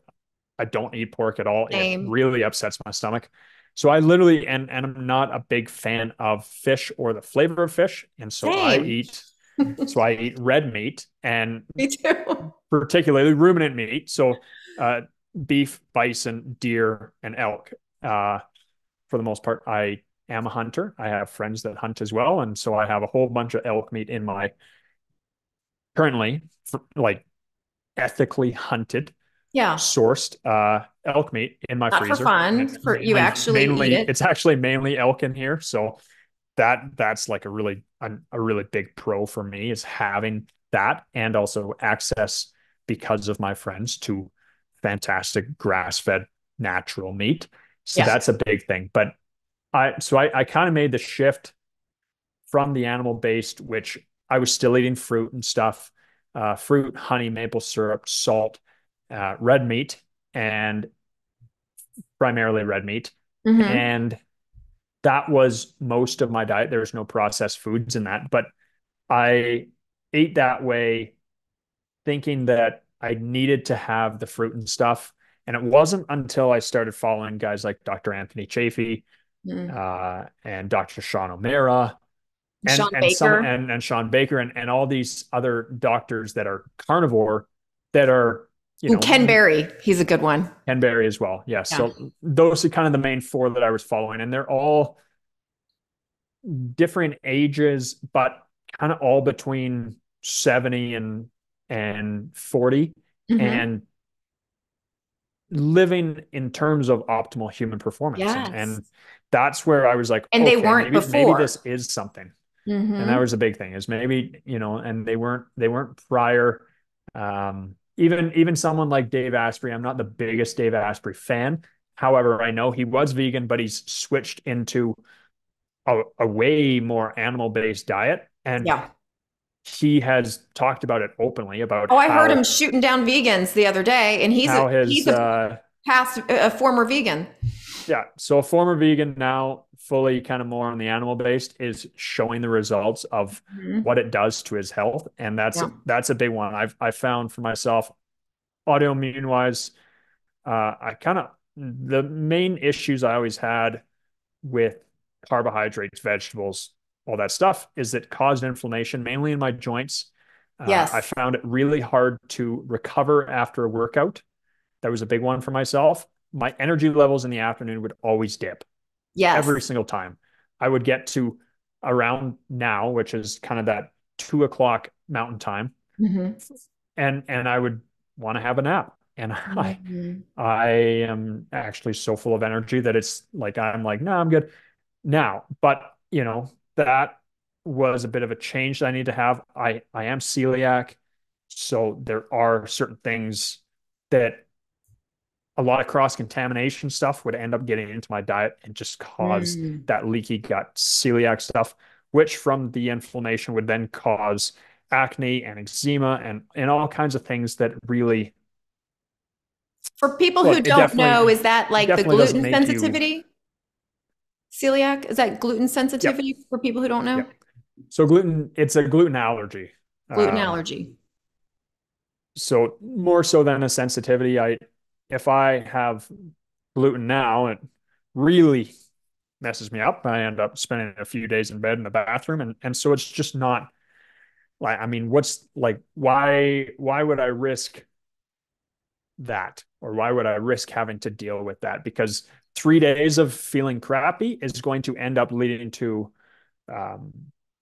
I don't eat pork at all. Same. It really upsets my stomach. So I literally and and I'm not a big fan of fish or the flavor of fish, and so Same. I eat so I eat red meat and me particularly ruminant meat. So uh, beef, bison, deer, and elk. Uh, for the most part, I am a hunter. I have friends that hunt as well, and so I have a whole bunch of elk meat in my currently like ethically hunted yeah. sourced uh elk meat in my Not freezer. for fun for mainly, you actually mainly, eat it. it's actually mainly elk in here. So that that's like a really a, a really big pro for me is having that and also access because of my friends to fantastic grass-fed natural meat. So that's a big thing. But I so I, I kind of made the shift from the animal-based, which I was still eating fruit and stuff, uh, fruit, honey, maple syrup, salt, uh, red meat, and primarily red meat. Mhm. And that was most of my diet. There was no processed foods in that, but I ate that way thinking that I needed to have the fruit and stuff. And it wasn't until I started following guys like Dr. Anthony Chaffee Mm. uh, and Dr. Sean O'Mara and, Sean and some Baker. and, and Shawn Baker and, and all these other doctors that are carnivore that are you know Ken Berry, he's a good one. Ken Berry as well. Yes. So those are kind of the main four that I was following, and they're all different ages, but kind of all between 70 and and 40 Mhm. and living in terms of optimal human performance. Yes. And, and that's where I was like, And they weren't maybe, maybe this is something. Mhm. And that was a big thing is maybe, you know, and they weren't, they weren't prior. Um, even, even someone like Dave Asprey, I'm not the biggest Dave Asprey fan. However, I know he was vegan, but he's switched into a, a way more animal based diet. And yeah. he has talked about it openly about Oh, I heard him shooting down vegans the other day, and he's a, his, he's a uh, past a former vegan. Yeah. So a former vegan now fully kind of more on the animal based is showing the results of Mhm. what it does to his health. And that's Yeah. that's a big one. I've I found for myself autoimmune wise, uh, I kind of the main issues I always had with carbohydrates, vegetables, all that stuff is that caused inflammation mainly in my joints. Uh, Yes. I found it really hard to recover after a workout. That was a big one for myself. My energy levels in the afternoon would always dip Yes. every single time. I would get to around now, which is kind of that two o'clock mountain time, Mhm. and and I would want to have a nap. And I Mhm. I am actually so full of energy that it's like I'm like, no, I'm good now. But you know, that was a bit of a change that I need to have. I I am celiac, so there are certain things that a lot of cross contamination stuff would end up getting into my diet and just cause Mm. that leaky gut celiac stuff, which from the inflammation would then cause acne and eczema and and all kinds of things that really For people Look, who don't know, is that like the gluten make you- sensitivity? Celiac? Is that gluten sensitivity for people who don't know? Yep. so gluten it's a gluten allergy Gluten Um, allergy. so more so than a sensitivity i if i have gluten now it really messes me up. I end up spending a few days in bed in the bathroom and and so it's just not like i mean what's like why why would i risk that? Or why would i risk having to deal with that? Because three days of feeling crappy is going to end up leading to um,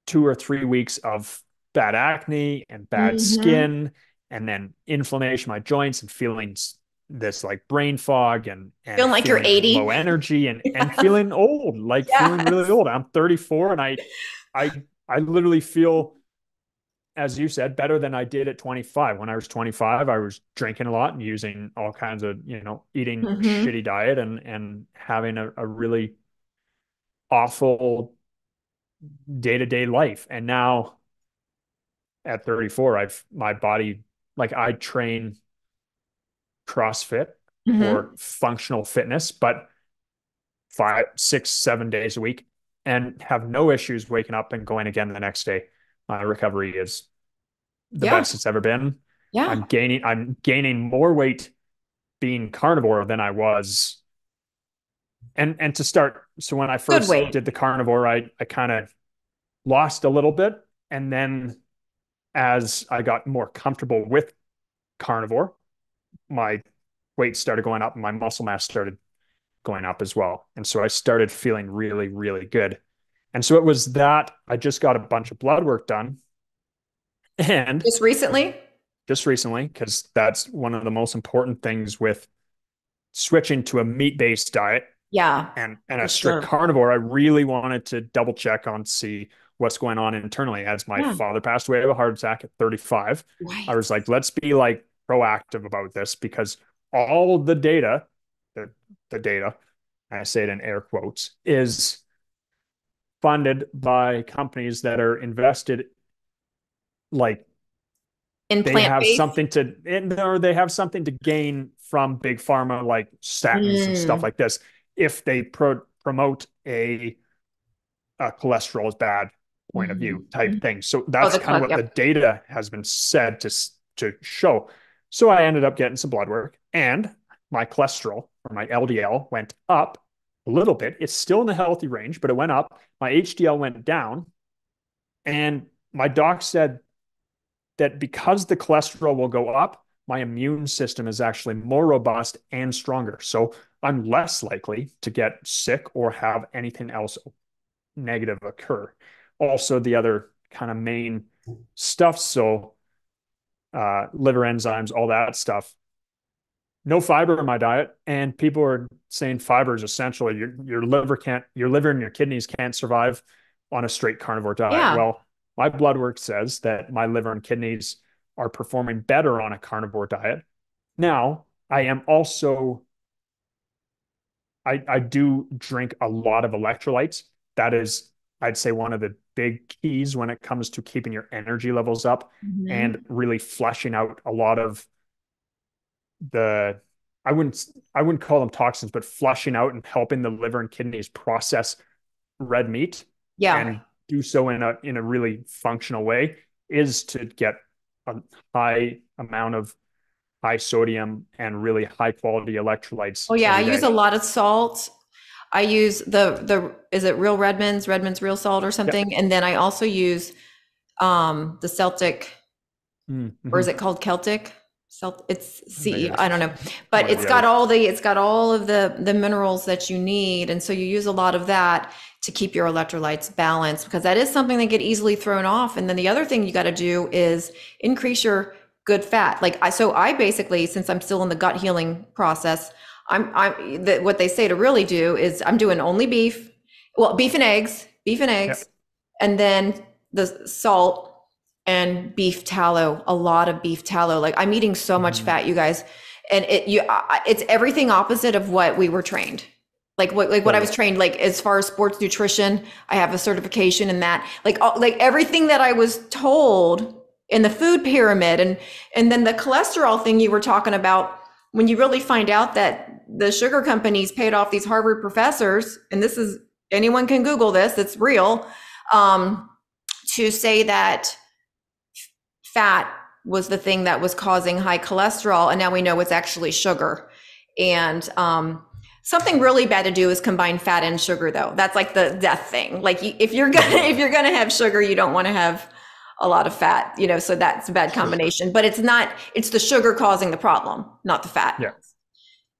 two or three weeks of bad acne and bad Mhm. skin and then inflammation my joints and feeling s- this like brain fog and, and Feeling like you're 80. low energy and, and feeling old like feeling really old i'm 34 and i i i literally feel as you said better than i did at 25 when i was 25 i was drinking a lot and using all kinds of you know eating Mhm. shitty diet and and having a, a really awful day-to-day life and now at 34 i've my body like i train crossfit Mhm. or functional fitness but five six seven days a week and have no issues waking up and going again the next day my recovery is the Yeah. best it's ever been Yeah. i'm gaining i'm gaining more weight being carnivore than i was and and to start so when i first did the carnivore i i kind of lost a little bit and then as i got more comfortable with carnivore my weight started going up and my muscle mass started going up as well. And so I started feeling really, really good. And so it was that I just got a bunch of blood work done. And just recently? Just recently, because that's one of the most important things with switching to a meat-based diet. Yeah. And and a strict sure. carnivore, I really wanted to double check on see what's going on internally. As my yeah. father passed away of a heart attack at 35, right. I was like, let's be like proactive about this because all the data, the, the data, I say it in air quotes, is funded by companies that are invested like in they have something to or they have something to gain from big pharma like statins mm. and stuff mm. like this if they pro- promote a, a cholesterol is bad point of view type mm-hmm. thing. So that's oh, kind of what the data has been said to to show. So I ended up getting some blood work and my cholesterol or my LDL went up a little bit. It's still in the healthy range, but it went up. My HDL went down. And my doc said that because the cholesterol will go up, my immune system is actually more robust and stronger. So I'm less likely to get sick or have anything else negative occur. Also, the other kind of main stuff. So, uh, liver enzymes, all that stuff. No fiber in my diet, and people are saying fiber is essential. Your your liver can't, your liver and your kidneys can't survive on a straight carnivore diet. Yeah. Well, my blood work says that my liver and kidneys are performing better on a carnivore diet. Now, I am also I, I do drink a lot of electrolytes. That is, I'd say, one of the big keys when it comes to keeping your energy levels up mm-hmm. and really flushing out a lot of the I wouldn't I wouldn't call them toxins, but flushing out and helping the liver and kidneys process red meat. Yeah. And do so in a in a really functional way is to get a high amount of high sodium and really high quality electrolytes. Oh yeah, I use a lot of salt. I use the the is it real Redmond's Redmond's real salt or something, yep. and then I also use um the Celtic, mm-hmm. or is it called Celtic? Celt, it's CE, I don't know, but it's got all the it's got all of the the minerals that you need, and so you use a lot of that to keep your electrolytes balanced because that is something that get easily thrown off. And then the other thing you got to do is increase your good fat. Like I, so I basically, since I'm still in the gut healing process, I'm, I'm, the, what they say to really do is I'm doing only beef, well, beef and eggs, beef and eggs, yep. and then the salt and beef tallow, a lot of beef tallow. Like I'm eating so much mm. fat, you guys. And it, you, it's everything opposite of what we were trained like what like what I was trained like as far as sports nutrition I have a certification in that like all, like everything that I was told in the food pyramid and and then the cholesterol thing you were talking about when you really find out that the sugar companies paid off these harvard professors and this is anyone can google this it's real um, to say that fat was the thing that was causing high cholesterol and now we know it's actually sugar. And um, something really bad to do is combine fat and sugar though. That's like the death thing. Like if you're gonna if you're gonna have sugar you don't want to have a lot of fat, you know, so that's a bad combination. But it's not, it's the sugar causing the problem, not the fat. Yeah.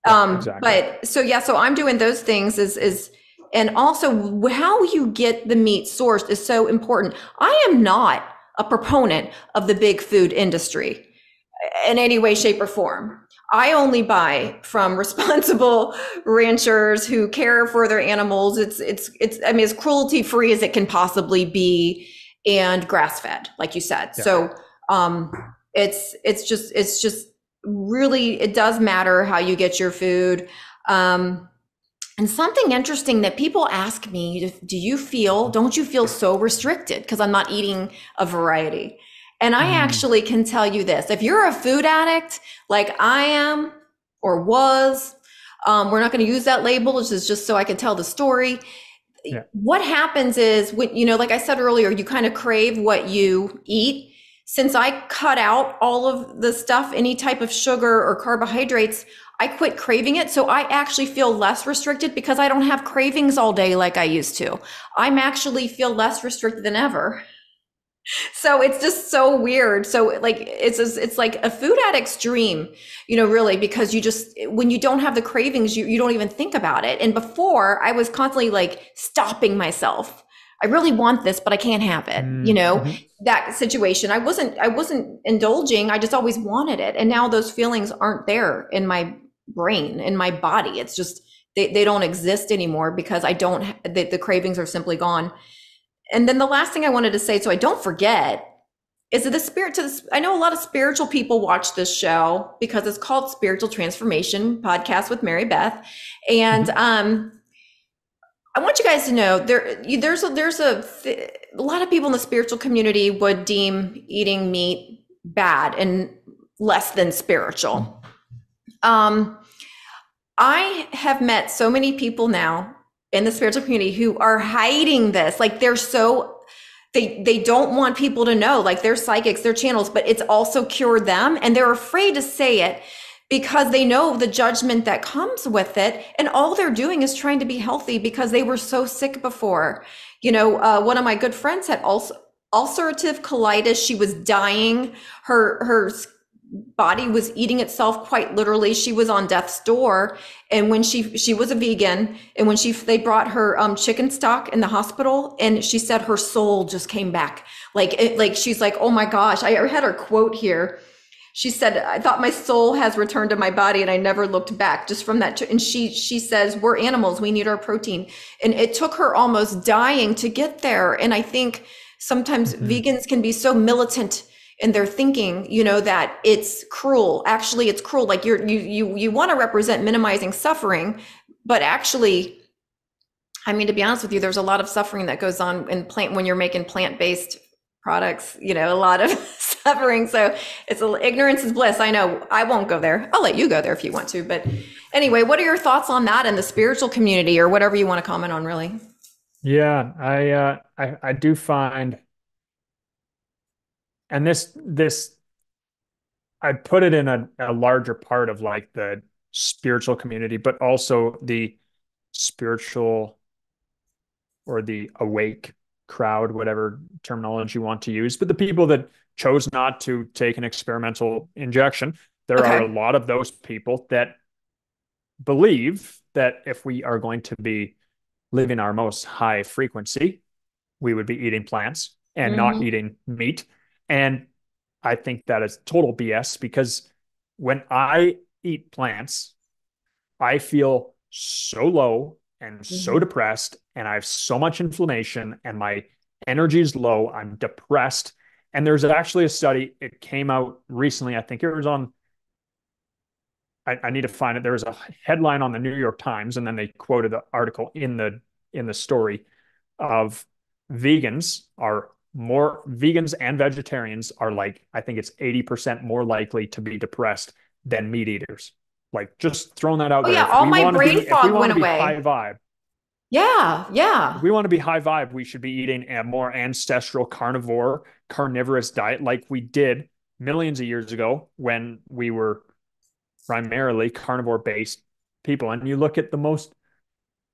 Um, exactly. but so yeah, so I'm doing those things is is and also how you get the meat sourced is so important. I am not a proponent of the big food industry in any way, shape, or form. I only buy from responsible ranchers who care for their animals. It's it's it's I mean as cruelty free as it can possibly be and grass fed, like you said. Yeah. So um, it's it's just it's just really it does matter how you get your food. Um, and something interesting that people ask me, do you feel, don't you feel so restricted? Because I'm not eating a variety. And I mm. actually can tell you this if you're a food addict like I am or was, um, we're not going to use that label. This is just so I can tell the story what happens is when you know like i said earlier you kind of crave what you eat. Since i cut out all of the stuff any type of sugar or carbohydrates i quit craving it. So i actually feel less restricted because i don't have cravings all day like i used to. I'm actually feel less restricted than ever so it's just so weird. So like it's it's like a food addict's dream you know really because you just when you don't have the cravings you, you don't even think about it. And before i was constantly like stopping myself. I really want this but i can't have it you know? Mhm. that situation. I wasn't i wasn't indulging. I just always wanted it. And now those feelings aren't there in my brain in my body. It's just they, they don't exist anymore because i don't the, the cravings are simply gone and then the last thing I wanted to say, so I don't forget, is that the spirit to this. I know a lot of spiritual people watch this show because it's called Spiritual Transformation Podcast with Mary Beth, and um, I want you guys to know there you- there's a, there's a a lot of people in the spiritual community would deem eating meat bad and less than spiritual. Um, I have met so many people now in the spiritual community who are hiding this. Like they're so they they don't want people to know like they're psychics they're channels but it's also cured them and they're afraid to say it because they know the judgment that comes with it and all they're doing is trying to be healthy because they were so sick before. You know uh, one of my good friends had also ulcerative colitis. She was dying. Her her body was eating itself quite literally. She was on death's door and when she she was a vegan and when she they brought her um chicken stock in the hospital and she said her soul just came back. Like it, like she's like oh my gosh. I had her quote here. She said i thought my soul has returned to my body and i never looked back. Just from that and she she says we're animals. We need our protein. And it took her almost dying to get there. And i think sometimes Mhm. vegans can be so militant in their thinking you know that it's cruel. Actually it's cruel. Like you're you you you want to represent minimizing suffering but actually i mean to be honest with you there's a lot of suffering that goes on in plant when you're making plant-based products you know a lot of suffering. So it's a, ignorance is bliss. I know. I won't go there. I'll let you go there if you want to. But anyway what are your thoughts on that in the spiritual community or whatever you want to comment on really? Yeah, I uh I I do find and this this I put it in a, a larger part of like the spiritual community, but also the spiritual or the awake crowd, whatever terminology you want to use. But the people that chose not to take an experimental injection, there are a lot of those people that believe that if we are going to be living our most high frequency, we would be eating plants and not Mhm. eating meat. And I think that is total BS because when I eat plants, I feel so low and so Mhm. depressed, and I have so much inflammation, and my energy is low. I'm depressed. And there's actually a study, it came out recently. I think it was on, I, I need to find it. There was a headline on the New York Times, and then they quoted the article in the in the story of vegans are more vegans and vegetarians are like I think it's 80% more likely to be depressed than meat eaters. Like just throwing that out Oh, there. yeah, If all my brain be, if we fog went away. High vibe. yeah yeah If we want to be high vibe, we should be eating a more ancestral carnivore, carnivorous diet like we did millions of years ago when we were primarily carnivore based people. And you look at the most,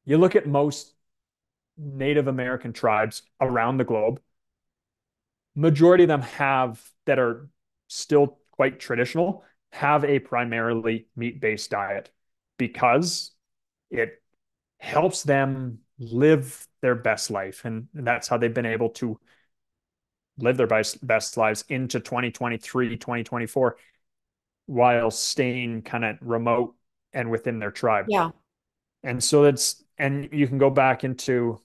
you look at most Native American tribes around the globe, majority of them have that are still quite traditional, have a primarily meat based diet because it helps them live their best life. And that's how they've been able to live their best, best lives into 2023, 2024, while staying kind of remote and within their tribe. yeah And so that's, and you can go back into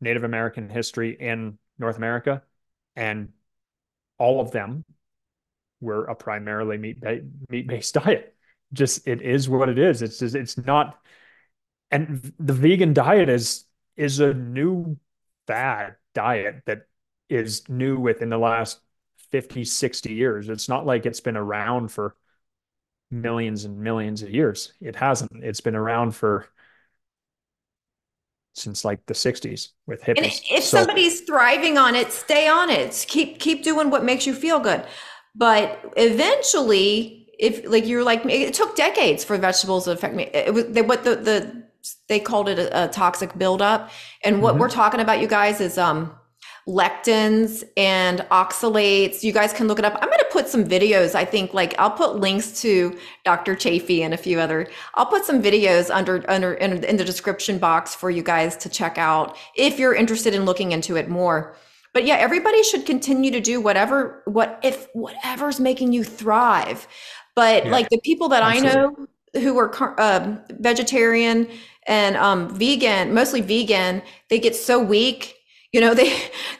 Native American history in North America, and all of them were a primarily meat ba- meat based diet. Just it is what it is. It's just it's not, and the vegan diet is is a new fad diet that is new within the last 50, 60 years. It's not like it's been around for millions and millions of years. It hasn't. It's been around for since like the 60s with And hippies. if So- somebody's thriving on it, stay on it. Keep keep doing what makes you feel good. But eventually, if like you're like me, it took decades for vegetables to affect me. It was they, what the the they called it a, a toxic buildup. And what Mhm. we're talking about, you guys, is um lectins and oxalates. You guys can look it up. I'm going to put some videos. I think like I'll put links to Dr. Chaffee and a few other. I'll put some videos under under in, in the description box for you guys to check out if you're interested in looking into it more. But yeah, everybody should continue to do whatever what if whatever's making you thrive. But Yeah, like the people that I know who are um, vegetarian and um, vegan, mostly vegan, they get so weak. You know, they,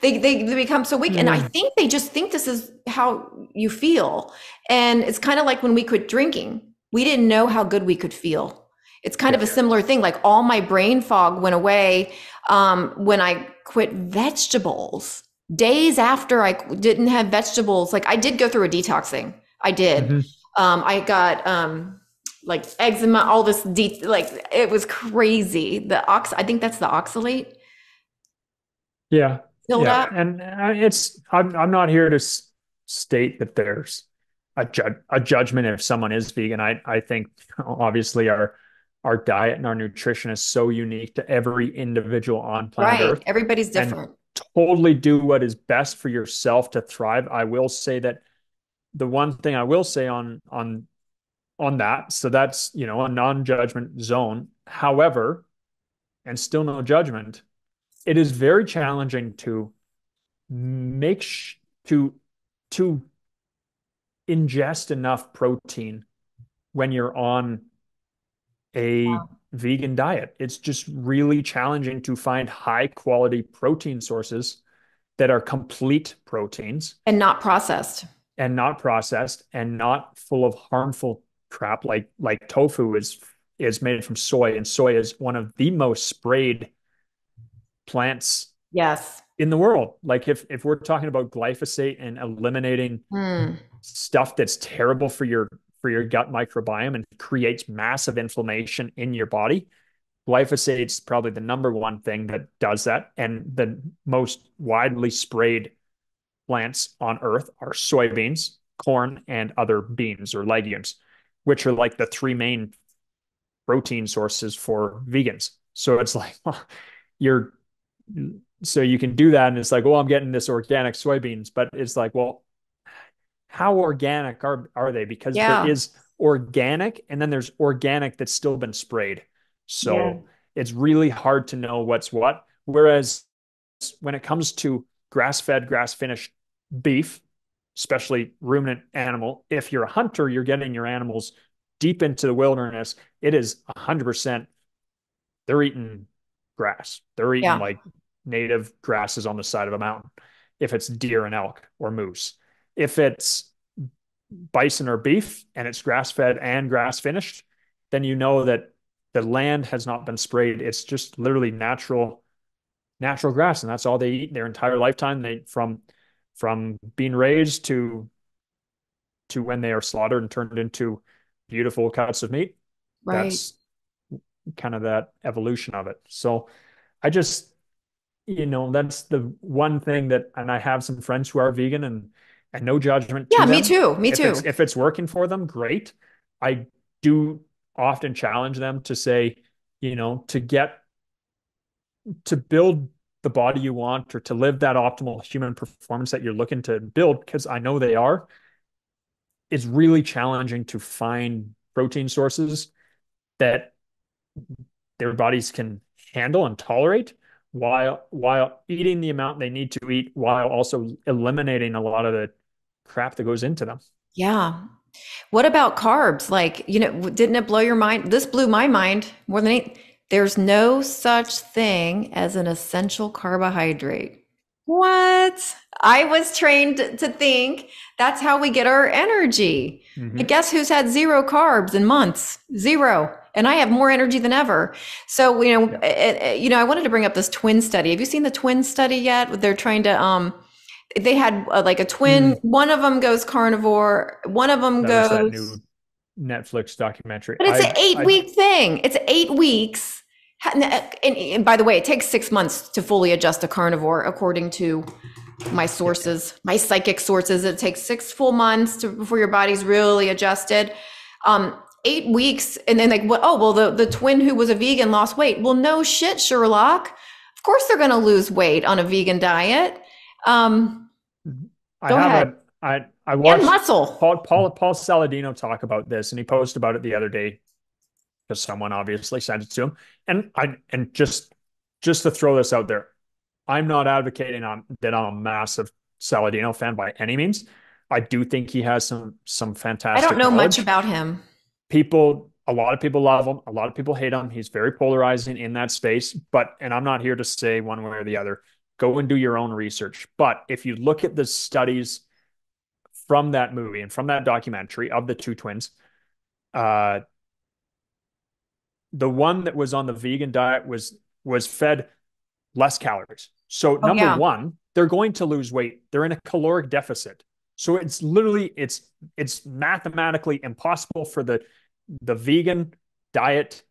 they they they become so weak, and I Mm, think they just think this is how you feel. And it's kind of like when we quit drinking, we didn't know how good we could feel. It's kind of a similar thing. Like all my brain fog went away um, when I quit vegetables. Days after I didn't have vegetables, like I did go through a detoxing. I did. Mhm. Um, I got um, like eczema, all this de- like it was crazy. The ox, I think that's the oxalate Yeah. filled Yeah. And uh, it's, I'm, I'm not here to s- state that there's a judge, a judgment if someone is vegan. I, I think obviously our, our diet and our nutrition is so unique to every individual on planet Right. Earth Everybody's different. totally do what is best for yourself to thrive. I will say that the one thing I will say on, on, on that, so that's, you know, a non-judgment zone. However, and still no judgment, it is very challenging to make sh- to to ingest enough protein when you're on a vegan diet. It's just really challenging to find high quality protein sources that are complete proteins And not processed. and not processed and not full of harmful crap like like tofu is is made from soy and soy is one of the most sprayed plants Yes. in the world. Like if if we're talking about glyphosate and eliminating Mm. stuff that's terrible for your for your gut microbiome and creates massive inflammation in your body, glyphosate's probably the number one thing that does that. And the most widely sprayed plants on earth are soybeans, corn, and other beans or legumes, which are like the three main protein sources for vegans. So it's like well, you're so you can do that and it's like, well, I'm getting this organic soybeans, but it's like, well, how organic are are they? Because Yeah. there is organic and then there's organic that's still been sprayed. So Yeah. it's really hard to know what's what. Whereas when it comes to grass-fed, grass-finished beef, especially ruminant animal, if you're a hunter, you're getting your animals deep into the wilderness. It is 100% they're eating grass. They're eating Yeah. like native grasses on the side of a mountain. If it's deer and elk or moose, if it's bison or beef and it's grass fed and grass finished, then you know that the land has not been sprayed. It's just literally natural, natural grass, and that's all they eat their entire lifetime. They from from being raised to to when they are slaughtered and turned into beautiful cuts of meat. Right. That's kind of that evolution of it. So I just, you know, that's the one thing that, and I have some friends who are vegan and and no judgment to Yeah, me them. too. Me If too. it's if it's working for them, great. I do often challenge them to say, you know, to get to build the body you want or to live that optimal human performance that you're looking to build, because I know they are, it's really challenging to find protein sources that their bodies can handle and tolerate while while eating the amount they need to eat while also eliminating a lot of the crap that goes into them. Yeah. What about carbs? Like, you know, didn't it blow your mind? This blew my mind more than any. There's no such thing as an essential carbohydrate. What? I was trained to think that's how we get our energy. Mhm. And guess who's had zero carbs in months? Zero. And I have more energy than ever. So, you know, eh, eh, you know, I wanted to bring up this twin study. Have you seen the twin study yet? They're trying to um they had uh, like a twin, one of them goes carnivore, one of them That goes new Netflix documentary. but it's I- an eight I- week thing. It's eight weeks. And, and, and by the way, it takes six months to fully adjust to carnivore, according to my sources, my psychic sources. It takes six full months to, before your body's really adjusted. Um, eight weeks, and then like, what? Oh, well, the the twin who was a vegan lost weight. Well, no shit, Sherlock. Of course, they're going to lose weight on a vegan diet. Um, I go have ahead. a I I And watched muscle. Paul Paul Paul Saladino talk about this, and he posted about it the other day because someone obviously sent it to him. And I and just just to throw this out there, I'm not advocating on that I'm a massive Saladino fan by any means. I do think he has some some fantastic. I don't know much about him. People, a lot of people love him, a lot of people hate him. He's very polarizing in that space. But and I'm not here to say one way or the other. Go and do your own research. But if you look at the studies from that movie and from that documentary of the two twins, uh, the one that was on the vegan diet was was fed less calories. So Oh number yeah. one, they're going to lose weight. They're in a caloric deficit. So it's literally it's it's mathematically impossible for the the vegan diet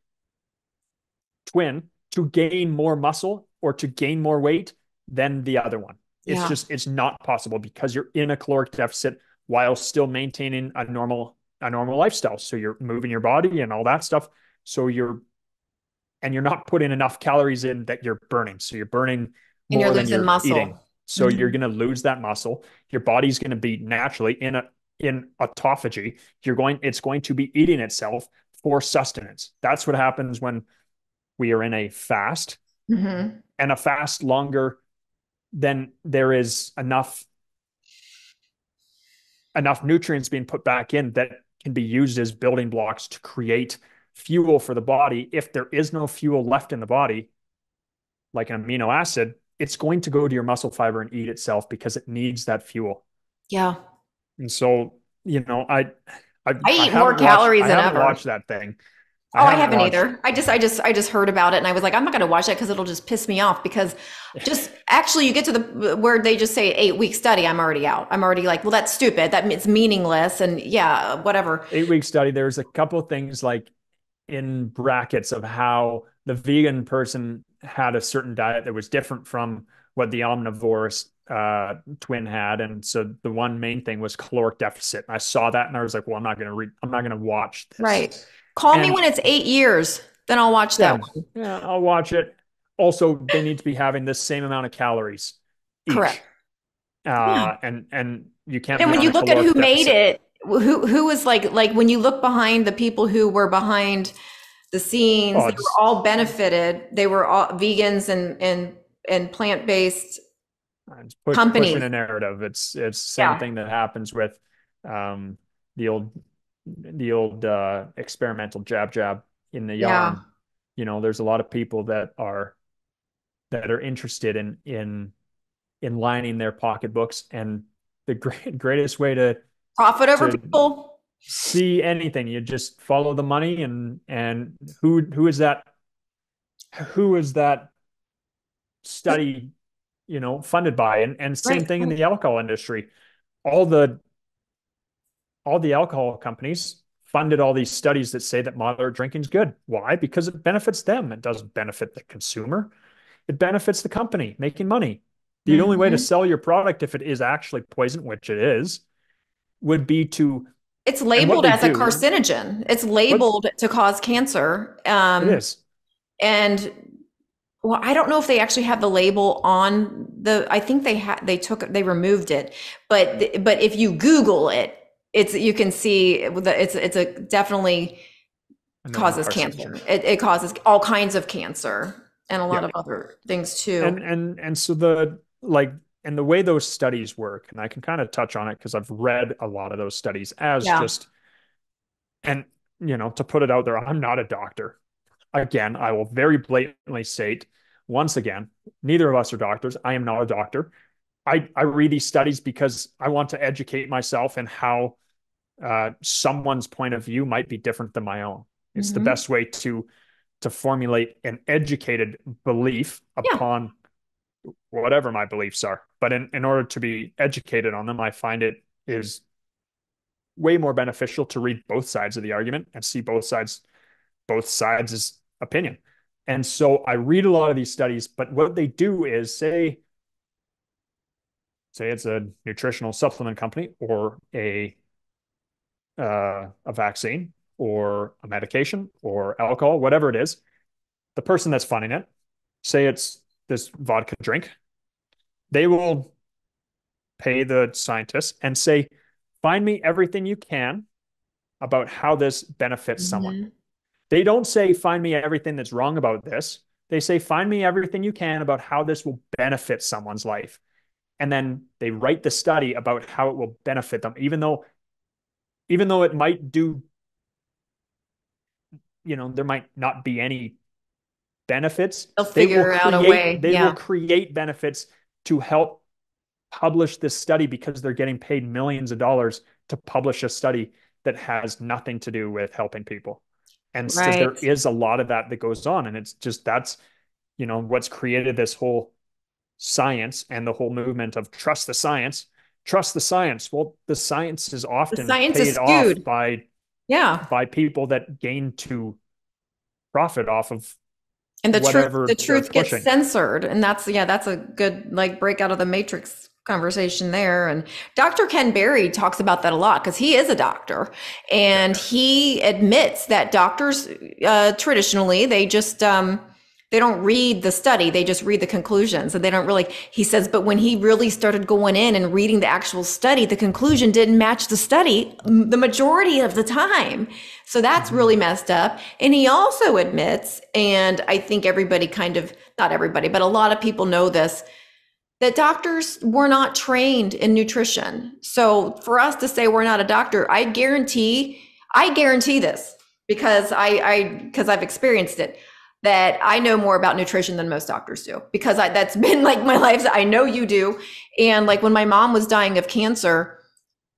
twin to gain more muscle or to gain more weight than the other one. It's Yeah. just it's not possible because you're in a caloric deficit while still maintaining a normal a normal lifestyle. So you're moving your body and all that stuff. So you're and you're not putting enough calories in that you're burning. So you're burning And you're more than losing you're muscle. eating. So you're Mhm. going to lose that muscle. Your body's going to be naturally in a in autophagy. You're going it's going to be eating itself for sustenance. That's what happens when we are in a fast hmm and a fast longer than there is enough enough nutrients being put back in that can be used as building blocks to create fuel for the body. If there is no fuel left in the body, like an amino acid, it's going to go to your muscle fiber and eat itself because it needs that fuel. Yeah. And so, you know, I I, I eat haven't more calories I than haven't ever. Watch that thing. Oh, I haven't watched- either. I just, I just, I just heard about it, and I was like, I'm not going to watch that because it'll just piss me off. Because just actually, you get to the where they just say eight week study, I'm already out. I'm already like, well, that's stupid. That it's meaningless, and yeah, whatever. eight week study, there's a couple of things like in brackets of how the vegan person had a certain diet that was different from what the omnivorous uh, twin had. And so the one main thing was caloric deficit. And I saw that and I was like, well, I'm not going to read, I'm not going to watch this. Right. Call me when it's eight years, then I'll watch Yeah, that one. yeah, I'll watch it. Also, they need to be having the same amount of calories each. Correct. Uh, and and you can't. And when you look at who caloric made it, who who was like like when you look behind the people who were behind the scenes, Oh, they were all benefited. They were all vegans and and and plant based. Push, companies. pushing a narrative. It's it's the same Yeah. thing that happens with um the old the old uh experimental jab jab in the Yeah. yarn. You know, there's a lot of people that are that are interested in in in lining their pocketbooks and the great greatest way to Profit over people. see anything. You just follow the money and and who who is that who is that study you know funded by? And and same Right, thing in the alcohol industry. All the all the alcohol companies funded all these studies that say that moderate drinking is good. Why? Because it benefits them. It doesn't benefit the consumer. It benefits the company making money. The only way to Mhm. sell your product if it is actually poison which it is would be to It's labeled as a carcinogen. It's labeled to cause cancer. Um, it is and well, I don't know if they actually have the label on the. I think they had. They took. They removed it. But but if you Google it, it's you can see that it's it's a definitely causes cancer. It, it causes all kinds of cancer and a lot Yeah. of other things too. and and and so the like and the way those studies work and i can kind of touch on it because i've read a lot of those studies as Yeah. just and you know to put it out there i'm not a doctor again i will very blatantly state once again neither of us are doctors i am not a doctor i i read these studies because i want to educate myself in how uh, someone's point of view might be different than my own it's the Mhm. best way to to formulate an educated belief Yeah. upon whatever my beliefs are. But in, in order to be educated on them, I find it is way more beneficial to read both sides of the argument and see both sides, both sides' opinion. And so I read a lot of these studies, but what they do is say, say it's a nutritional supplement company or a uh, a vaccine or a medication or alcohol, whatever it is, the person that's funding it, say it's this vodka drink, they will pay the scientists and say, find me everything you can about how this benefits mm-hmm. someone. They don't say, find me everything that's wrong about this. They say, find me everything you can about how this will benefit someone's life. And then they write the study about how it will benefit them, even though, even though it might do, you know, there might not be any benefits. They'll figure they out create, a way. They yeah. will create benefits to help publish this study because they're getting paid millions of dollars to publish a study that has nothing to do with helping people. And right. there is a lot of that that goes on. And it's just that's, you know, what's created this whole science and the whole movement of trust the science. Trust the science. Well, the science is often science paid is off by yeah by people that gain to profit off of and the truth the truth gets censored and that's yeah that's a good like break out of the matrix conversation there. And dr ken berry talks about that a lot because he is a doctor. And he admits that doctors uh, traditionally they just um, they don't read the study they just read the conclusions and they don't really he says but when he really started going in and reading the actual study the conclusion didn't match the study the majority of the time. So that's mm-hmm. really messed up. And he also admits and i think everybody kind of not everybody but a lot of people know this that doctors were not trained in nutrition. So for us to say we're not a doctor i guarantee i guarantee this because i i because i've experienced it that I know more about nutrition than most doctors do because I, that's been like my life. I know you do. And like when my mom was dying of cancer,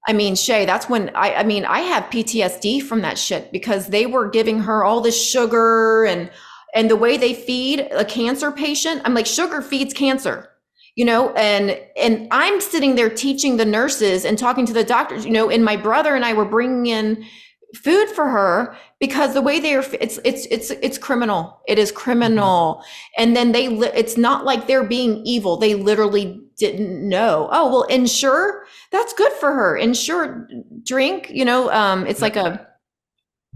I mean, Shea, that's when I, I mean, I have PTSD from that shit because they were giving her all this sugar and, and the way they feed a cancer patient. I'm like, sugar feeds cancer, you know, and, and I'm sitting there teaching the nurses and talking to the doctors, you know, and my brother and I were bringing in food for her because the way they are it's it's it's it's criminal. It is criminal. Mm-hmm. and then they it's not like they're being evil. They literally didn't know. Oh well ensure that's good for her. Ensure drink you know um it's like a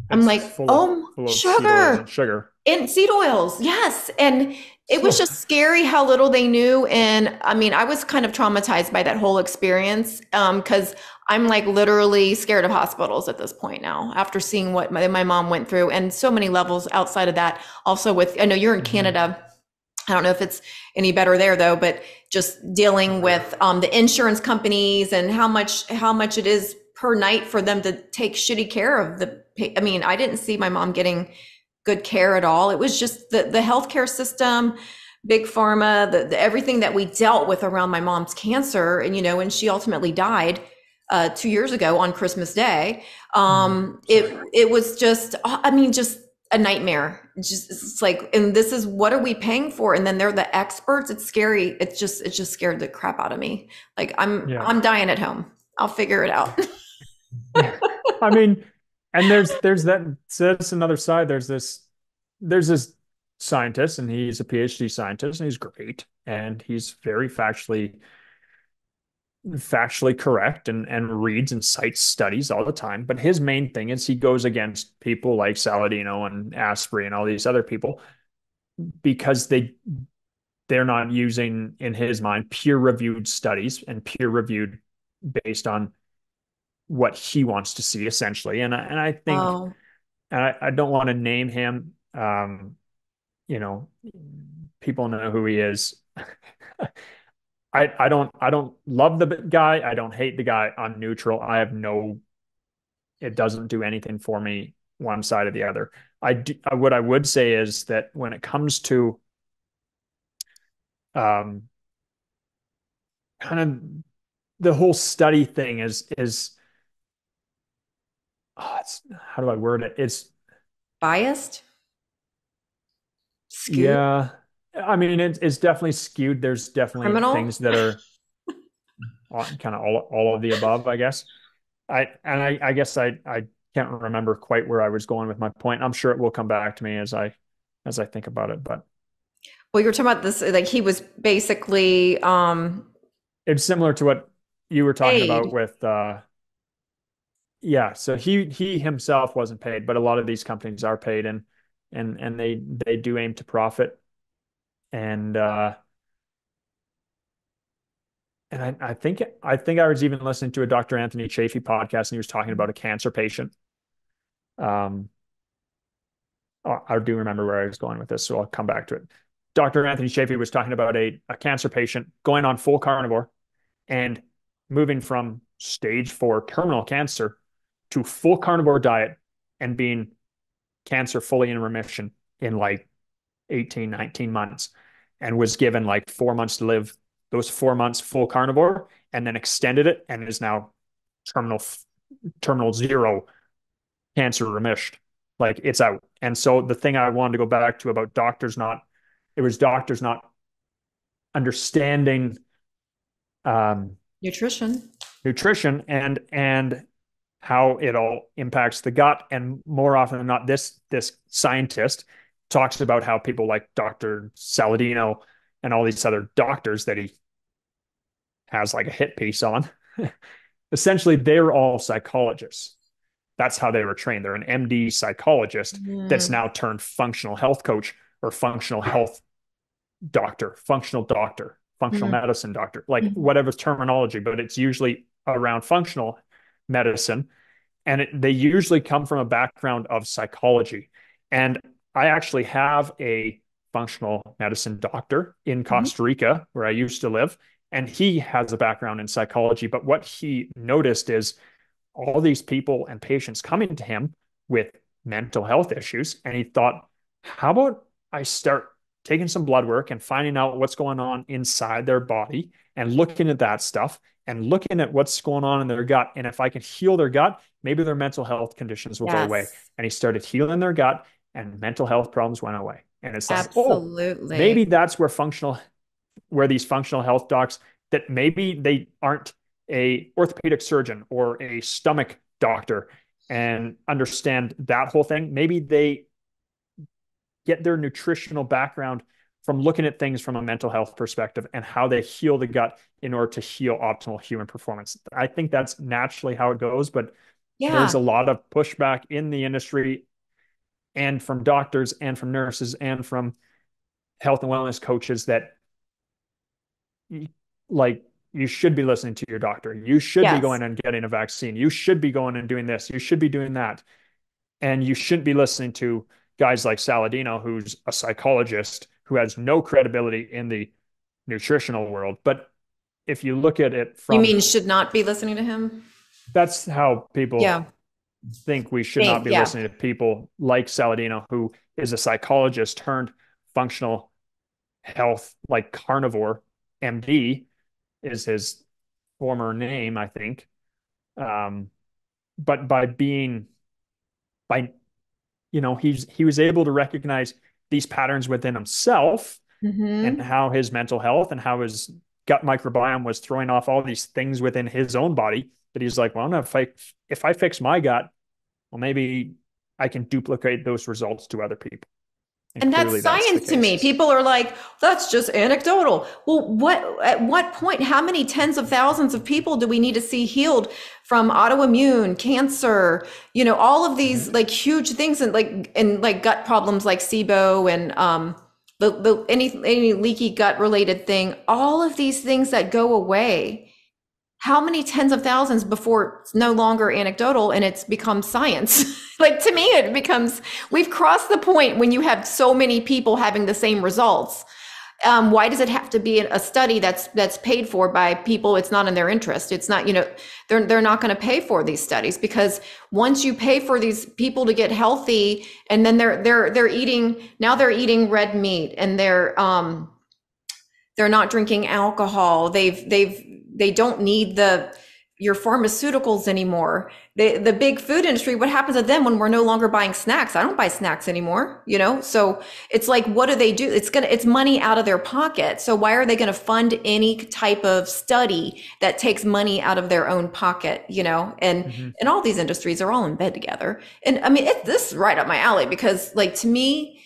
i'm like oh of, sugar. sugar. And seed oils yes. And it was just scary how little they knew and i mean i was kind of traumatized by that whole experience um because I'm like literally scared of hospitals at this point now after seeing what my, my mom went through and so many levels outside of that. Also, with I know you're in mm-hmm. Canada. I don't know if it's any better there though, but just dealing with um, the insurance companies and how much how much it is per night for them to take shitty care of the. I mean, I didn't see my mom getting good care at all. It was just the the healthcare system, big pharma, the, the everything that we dealt with around my mom's cancer, and you know, and she ultimately died uh, two years ago on Christmas Day. Um, mm-hmm. it it was just, I mean, just a nightmare. It's just it's like, and this is what are we paying for? And then they're the experts. It's scary. It's just it just scared the crap out of me. Like I'm yeah. I'm dying at home. I'll figure it out. I mean, and there's there's that so that's another side. There's this there's this scientist, and he's a PhD scientist, and he's great, and he's very factually factually correct and, and reads and cites studies all the time. But his main thing is he goes against people like Saladino and Asprey and all these other people because they they're not using, in his mind, peer reviewed studies and peer reviewed based on what he wants to see, essentially. And I, and I think, oh. and I, I don't want to name him. Um, you know, people know who he is. I, I don't I don't love the guy. I don't hate the guy. I'm neutral. I have no. It doesn't do anything for me one side or the other. I do, what I would say is that when it comes to um kind of the whole study thing is is oh, it's how do I word it? It's biased. Skewed? Yeah, I mean, it's, it's definitely skewed. There's definitely Criminal? things that are kind of all, all of the above, I guess. I and I, I guess I, I can't remember quite where I was going with my point. I'm sure it will come back to me as I as I think about it. But well, you were talking about this like he was basically um it's similar to what you were talking paid. about with uh yeah so he he himself wasn't paid but a lot of these companies are paid and and and they they do aim to profit and uh, and I, I think I think I was even listening to a Dr. Anthony Chaffee podcast, and he was talking about a cancer patient. Um, I do remember where I was going with this, so I'll come back to it. Dr. Anthony Chaffee was talking about a, a cancer patient going on full carnivore and moving from stage four terminal cancer to full carnivore diet and being cancer fully in remission in like 18, 19 months and was given like four months to live those four months full carnivore and then extended it and is now terminal terminal zero cancer remission like it's out. And so the thing i wanted to go back to about doctors not it was doctors not understanding um, nutrition. nutrition and and how it all impacts the gut and more often than not this this scientist talks about how people like dr saladino and all these other doctors that he has like a hit piece on. Essentially, they're all psychologists. That's how they were trained. They're an MD psychologist mm. that's now turned functional health coach or functional health doctor, functional doctor, functional mm. medicine doctor, like mm. whatever terminology, but it's usually around functional medicine. And it, they usually come from a background of psychology. And I actually have a functional medicine doctor in mm-hmm. Costa Rica, where I used to live. And he has a background in psychology. But what he noticed is all these people and patients coming to him with mental health issues. And he thought, how about I start taking some blood work and finding out what's going on inside their body and looking at that stuff and looking at what's going on in their gut. And if I can heal their gut, maybe their mental health conditions will yes. go away. And he started healing their gut and mental health problems went away. And it's like, oh, absolutely oh, maybe that's where functional, where these functional health docs that maybe they aren't a orthopedic surgeon or a stomach doctor and understand that whole thing. Maybe they get their nutritional background from looking at things from a mental health perspective and how they heal the gut in order to heal optimal human performance. I think that's naturally how it goes, but yeah. there's a lot of pushback in the industry and from doctors and from nurses and from health and wellness coaches that like you should be listening to your doctor. You should yes. be going and getting a vaccine. You should be going and doing this. You should be doing that. And you shouldn't be listening to guys like Saladino, who's a psychologist who has no credibility in the nutritional world. But if you look at it from You mean should not be listening to him? That's how people yeah think we should think, not be yeah. listening to people like Saladino, who is a psychologist turned functional health, like carnivore MD is his former name, I think. Um, but by being, by, you know, he's, he was able to recognize these patterns within himself mm-hmm. and how his mental health and how his gut microbiome was throwing off all these things within his own body that he's like, well, if I if I fix my gut, well, maybe I can duplicate those results to other people. And, and that's science that's to me. People are like, that's just anecdotal. Well, what at what point, how many tens of thousands of people do we need to see healed from autoimmune, cancer, you know, all of these mm-hmm. like huge things and like and like gut problems like SIBO and um the, the any any leaky gut related thing, all of these things that go away how many tens of thousands before it's no longer anecdotal and it's become science? Like to me it becomes we've crossed the point when you have so many people having the same results. Um, why does it have to be a study that's that's paid for by people? It's not in their interest. It's not you know they're they're not going to pay for these studies because once you pay for these people to get healthy and then they're they're they're eating now they're eating red meat and they're um they're not drinking alcohol. They've they've they don't need the your pharmaceuticals anymore. The the big food industry, what happens to them when we're no longer buying snacks? I don't buy snacks anymore, you know? So it's like what do they do? It's gonna it's money out of their pocket. So why are they gonna fund any type of study that takes money out of their own pocket, you know? And mm-hmm. and all these industries are all in bed together. And I mean it, this is right up my alley because like to me,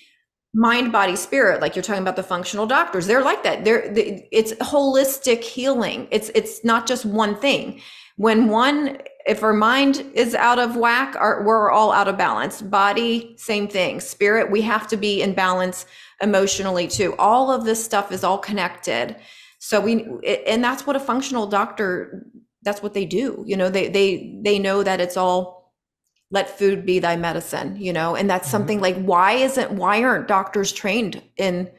mind body spirit like you're talking about the functional doctors. They're like that. They're they, it's holistic healing. It's it's not just one thing. When one if our mind is out of whack our, we're all out of balance. Body same thing. Spirit we have to be in balance emotionally too. All of this stuff is all connected. So we, and that's what a functional doctor, that's what they do. You know, they, they, they know that it's all let food be thy medicine, you know, and that's Mhm. something like, why isn't, why aren't doctors trained in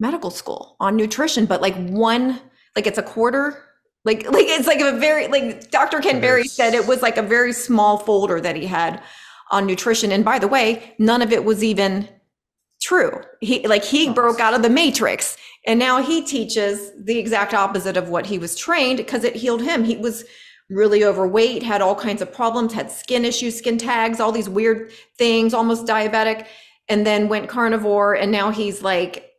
medical school on nutrition? But like one, like it's a quarter, like, like it's like a very, like Dr. Ken Berry said it was like a very small folder that he had on nutrition. And by the way, none of it was even true. He like he Nice. broke out of the matrix and now he teaches the exact opposite of what he was trained because it healed him. He was really overweight, had all kinds of problems, had skin issues, skin tags, all these weird things, almost diabetic, and then went carnivore and now he's like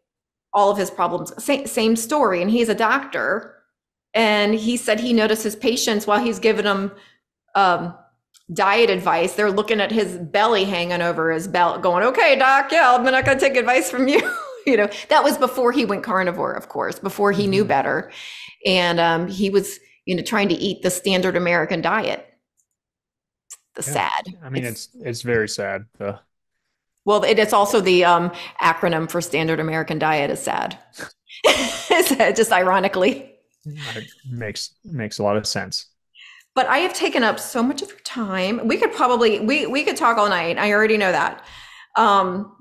all of his problems same, same story and he's a doctor and he said he noticed his patients while he's giving them um, diet advice they're looking at his belly hanging over his belt going okay doc yeah i'm not going to take advice from you you know that was before he went carnivore of course before he knew Mhm. better and um, he was you know trying to eat the standard american diet the Yeah. sad I mean, it's it's very sad. Uh, well it is also the um, acronym for standard american diet is sad just ironically it makes makes a lot of sense. but I have taken up so much of your time. We could probably we we could talk all night. I already know that. Um,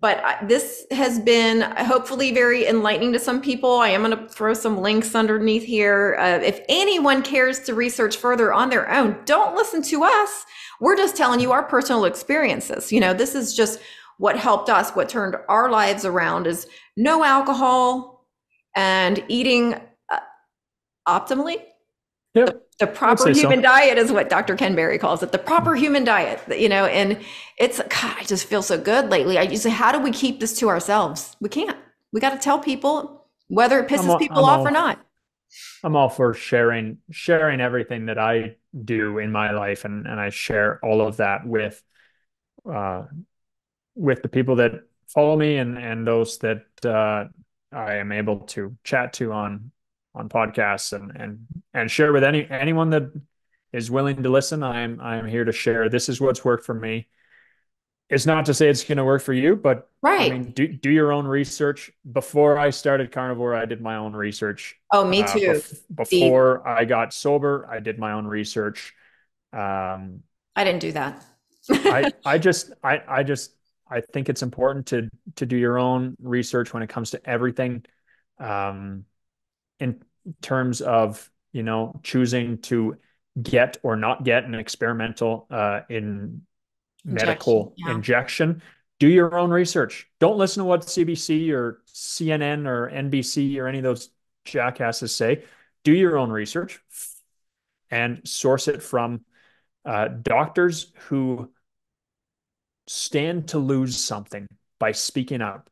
but this has been hopefully very enlightening to some people. I am going to throw some links underneath here. Uh, if anyone cares to research further on their own, don't listen to us. We're just telling you our personal experiences. You know, this is just what helped us. What turned our lives around is no alcohol and eating uh, optimally Yep. The proper say so. human diet is what Dr. Ken Berry calls it. The proper human diet, you know, and it's God, I just feel so good lately. I used to, how do we keep this to ourselves? We can't. We got to tell people whether it pisses all- people I'm off all- or not. I'm all for sharing sharing everything that I do in my life, and and I share all of that with uh with the people that follow me and and those that uh, I am able to chat to on on podcasts and and and share with any anyone that is willing to listen. I'm I'm here to share. This is what's worked for me. It's not to say it's going to work for you, but Right. I mean, do do your own research. Before I started carnivore, I did my own research. oh, me Uh, too. bef- before I got sober, I did my own research. Um, I didn't do that. I I just I I just I think it's important to to do your own research when it comes to everything. Um, in terms of you know choosing to get or not get an experimental uh, in medical Injection, yeah. injection. Do your own research. Don't listen to what CBC or CNN or NBC or any of those jackasses say. Do your own research and source it from uh, doctors who stand to lose something by speaking up.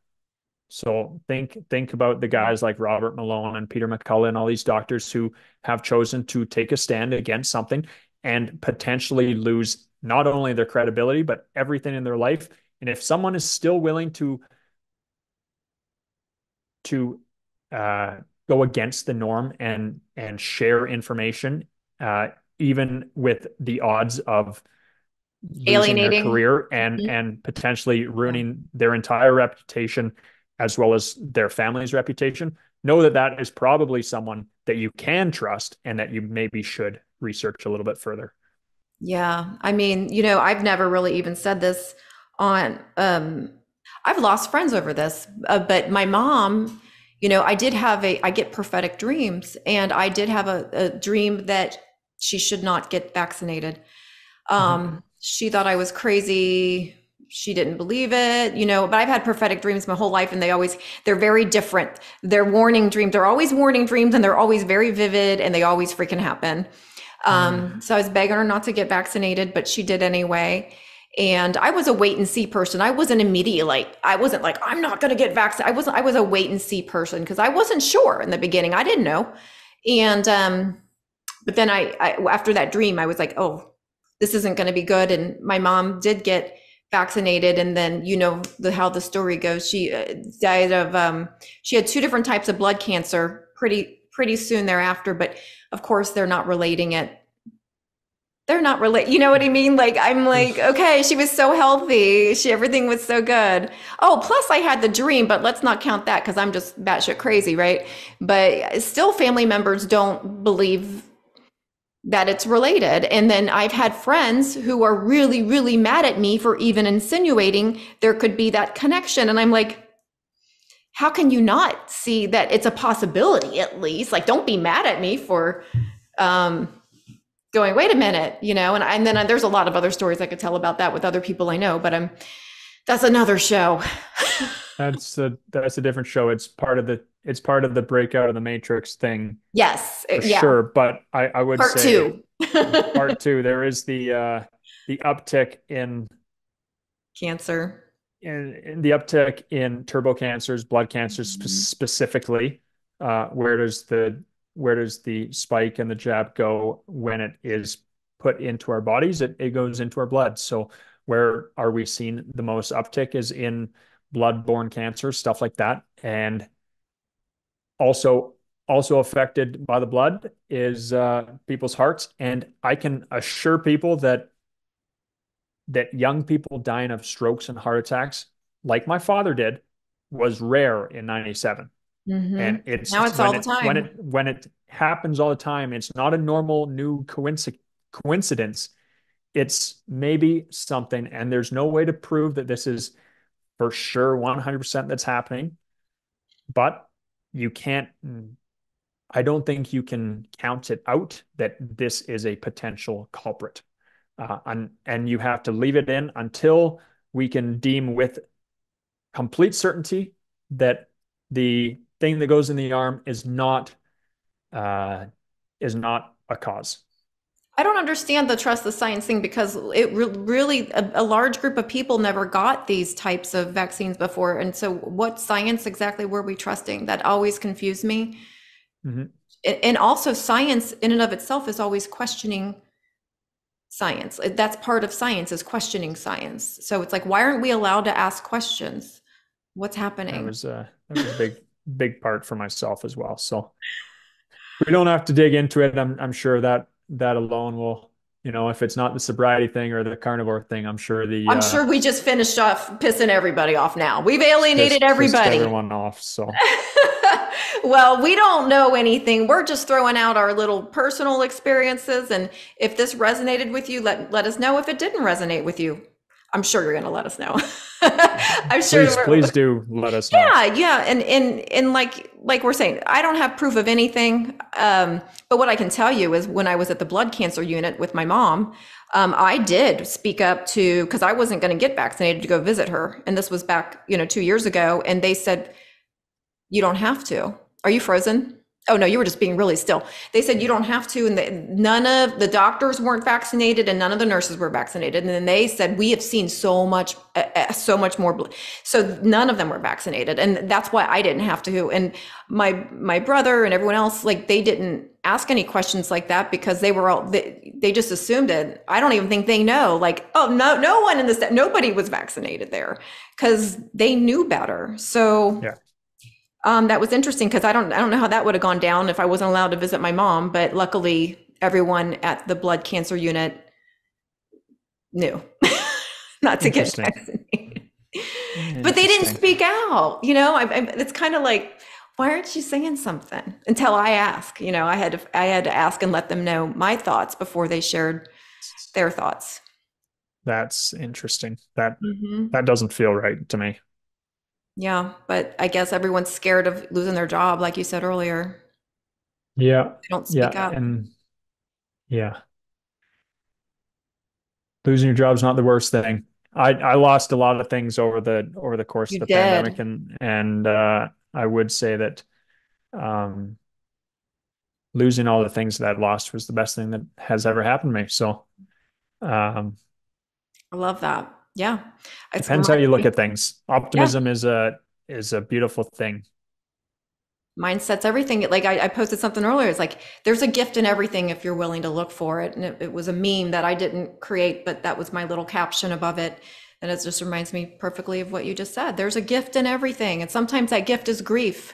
So think think about the guys like Robert Malone and Peter McCullough and all these doctors who have chosen to take a stand against something and potentially lose not only their credibility but everything in their life. And if someone is still willing to to uh, go against the norm and and share information, uh, even with the odds of alienating their career and Mhm. and potentially ruining their entire reputation as well as their family's reputation, know that that is probably someone that you can trust and that you maybe should research a little bit further. Yeah, I mean, you know, I've never really even said this on um I've lost friends over this, uh, but my mom, you know, I did have a I get prophetic dreams and I did have a, a dream that she should not get vaccinated. Um she thought I was crazy. She didn't believe it, you know, but I've had prophetic dreams my whole life and they always they're very different. They're warning dreams. They're always warning dreams and they're always very vivid and they always freaking happen. Um, so I was begging her not to get vaccinated, but she did anyway. And I was a wait and see person. I wasn't immediate like I wasn't like I'm not going to get vaccinated. I wasn't. I was a wait and see person because I wasn't sure in the beginning. I didn't know. And um, but then I, I after that dream, I was like, oh, this isn't going to be good. And my mom did get vaccinated, and then you know the how the story goes. She uh, died of um, she had two different types of blood cancer pretty pretty soon thereafter. But of course, they're not relating it they're not related. You know what I mean? Like, I'm like, okay, she was so healthy. She, everything was so good. Oh, plus I had the dream, but let's not count that because I'm just batshit crazy, right? But still, family members don't believe that it's related. And then I've had friends who are really, really mad at me for even insinuating there could be that connection. And I'm like, how can you not see that it's a possibility at least? Like, don't be mad at me for, um, going, wait a minute, you know, and, and then there's a lot of other stories I could tell about that with other people I know, but I'm, that's another show. that's a, that's a different show. It's part of the, it's part of the breakout of the matrix thing. Yes. For yeah. sure. But I, I would part say two. part two, there is the, uh, the uptick in cancer in, in the uptick in turbo cancers, blood cancers spe- mm-hmm. specifically. Uh, where does the where does the spike and the jab go when it is put into our bodies? It, it goes into our blood. So where are we seeing the most uptick is in blood-borne cancer, stuff like that. And also also affected by the blood is uh, people's hearts. And I can assure people that that young people dying of strokes and heart attacks, like my father did, was rare in 97. Mm-hmm. And it's now it's all it, the time. When it when it happens all the time, it's not a normal new coincidence coincidence. It's maybe something, and there's no way to prove that this is for sure 100% that's happening. But you can't, I don't think you can count it out that this is a potential culprit. Uh, and, and you have to leave it in until we can deem with complete certainty that the thing that goes in the arm is not uh, is not a cause. I don't understand the trust the science thing because it re- really a, a, large group of people never got these types of vaccines before, and so what science exactly were we trusting? That always confused me. Mm-hmm. And also, science in and of itself is always questioning science. That's part of science is questioning science. So it's like, why aren't we allowed to ask questions? What's happening? That was a, that was a big big part for myself as well. So we don't have to dig into it. I'm I'm sure that that alone will, you know, if it's not the sobriety thing or the carnivore thing, I'm sure the I'm uh, sure we just finished off pissing everybody off now. We've alienated pissed, everybody. Pissed everyone off. So well, we don't know anything. We're just throwing out our little personal experiences. And if this resonated with you, let let us know if it didn't resonate with you. I'm sure you're going to let us know. I'm sure. Please, please do let us know. Yeah, yeah, and and and like like we're saying, I don't have proof of anything. Um, but what I can tell you is, when I was at the blood cancer unit with my mom, um, I did speak up to because I wasn't going to get vaccinated to go visit her, and this was back you know two years ago, and they said, "You don't have to." Are you frozen? Oh no, you were just being really still. They said you don't have to, and the, none of the doctors weren't vaccinated, and none of the nurses were vaccinated. And then they said we have seen so much, uh, so much more. So none of them were vaccinated, and that's why I didn't have to. And my my brother and everyone else, like they didn't ask any questions like that because they were all they, they just assumed it. I don't even think they know. Like oh no, no one in this nobody was vaccinated there because they knew better. So yeah um, that was interesting because I don't I don't know how that would have gone down if I wasn't allowed to visit my mom. But luckily, everyone at the blood cancer unit knew not to get vaccinated. but they didn't speak out. You know, I, I, it's kind of like why aren't you saying something until I ask? You know, I had to I had to ask and let them know my thoughts before they shared their thoughts. That's interesting. That mm-hmm. that doesn't feel right to me. Yeah, but I guess everyone's scared of losing their job, like you said earlier. Yeah. They don't speak yeah. up. And yeah. Losing your job's not the worst thing. I, I lost a lot of things over the over the course you of the did. pandemic and and uh, I would say that um, losing all the things that I lost was the best thing that has ever happened to me. So um, I love that. Yeah. It's Depends how you look at things. Optimism yeah. is a is a beautiful thing. Mindset's everything. Like I, I, posted something earlier. It's like there's a gift in everything if you're willing to look for it. And it, it was a meme that I didn't create, but that was my little caption above it. And it just reminds me perfectly of what you just said. There's a gift in everything. And sometimes that gift is grief.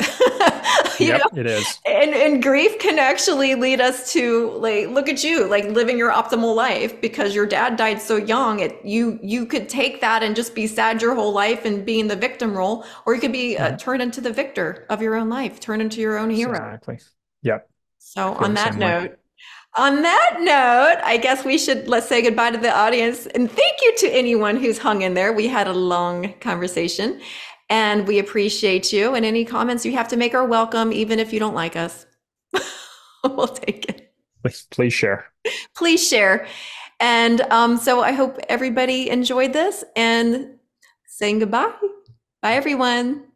you yep, know? it is. And and grief can actually lead us to like look at you, like living your optimal life because your dad died so young. It you you could take that and just be sad your whole life and be in the victim role, or you could be uh, turn into the victor of your own life, turn into your own hero. Exactly. Yep. So on that note. Way. On that note, I guess we should let's say goodbye to the audience and thank you to anyone who's hung in there. We had a long conversation and we appreciate you. And any comments you have to make are welcome, even if you don't like us. we'll take it. Please, please share. Please share. And um, so I hope everybody enjoyed this and saying goodbye. Bye, everyone.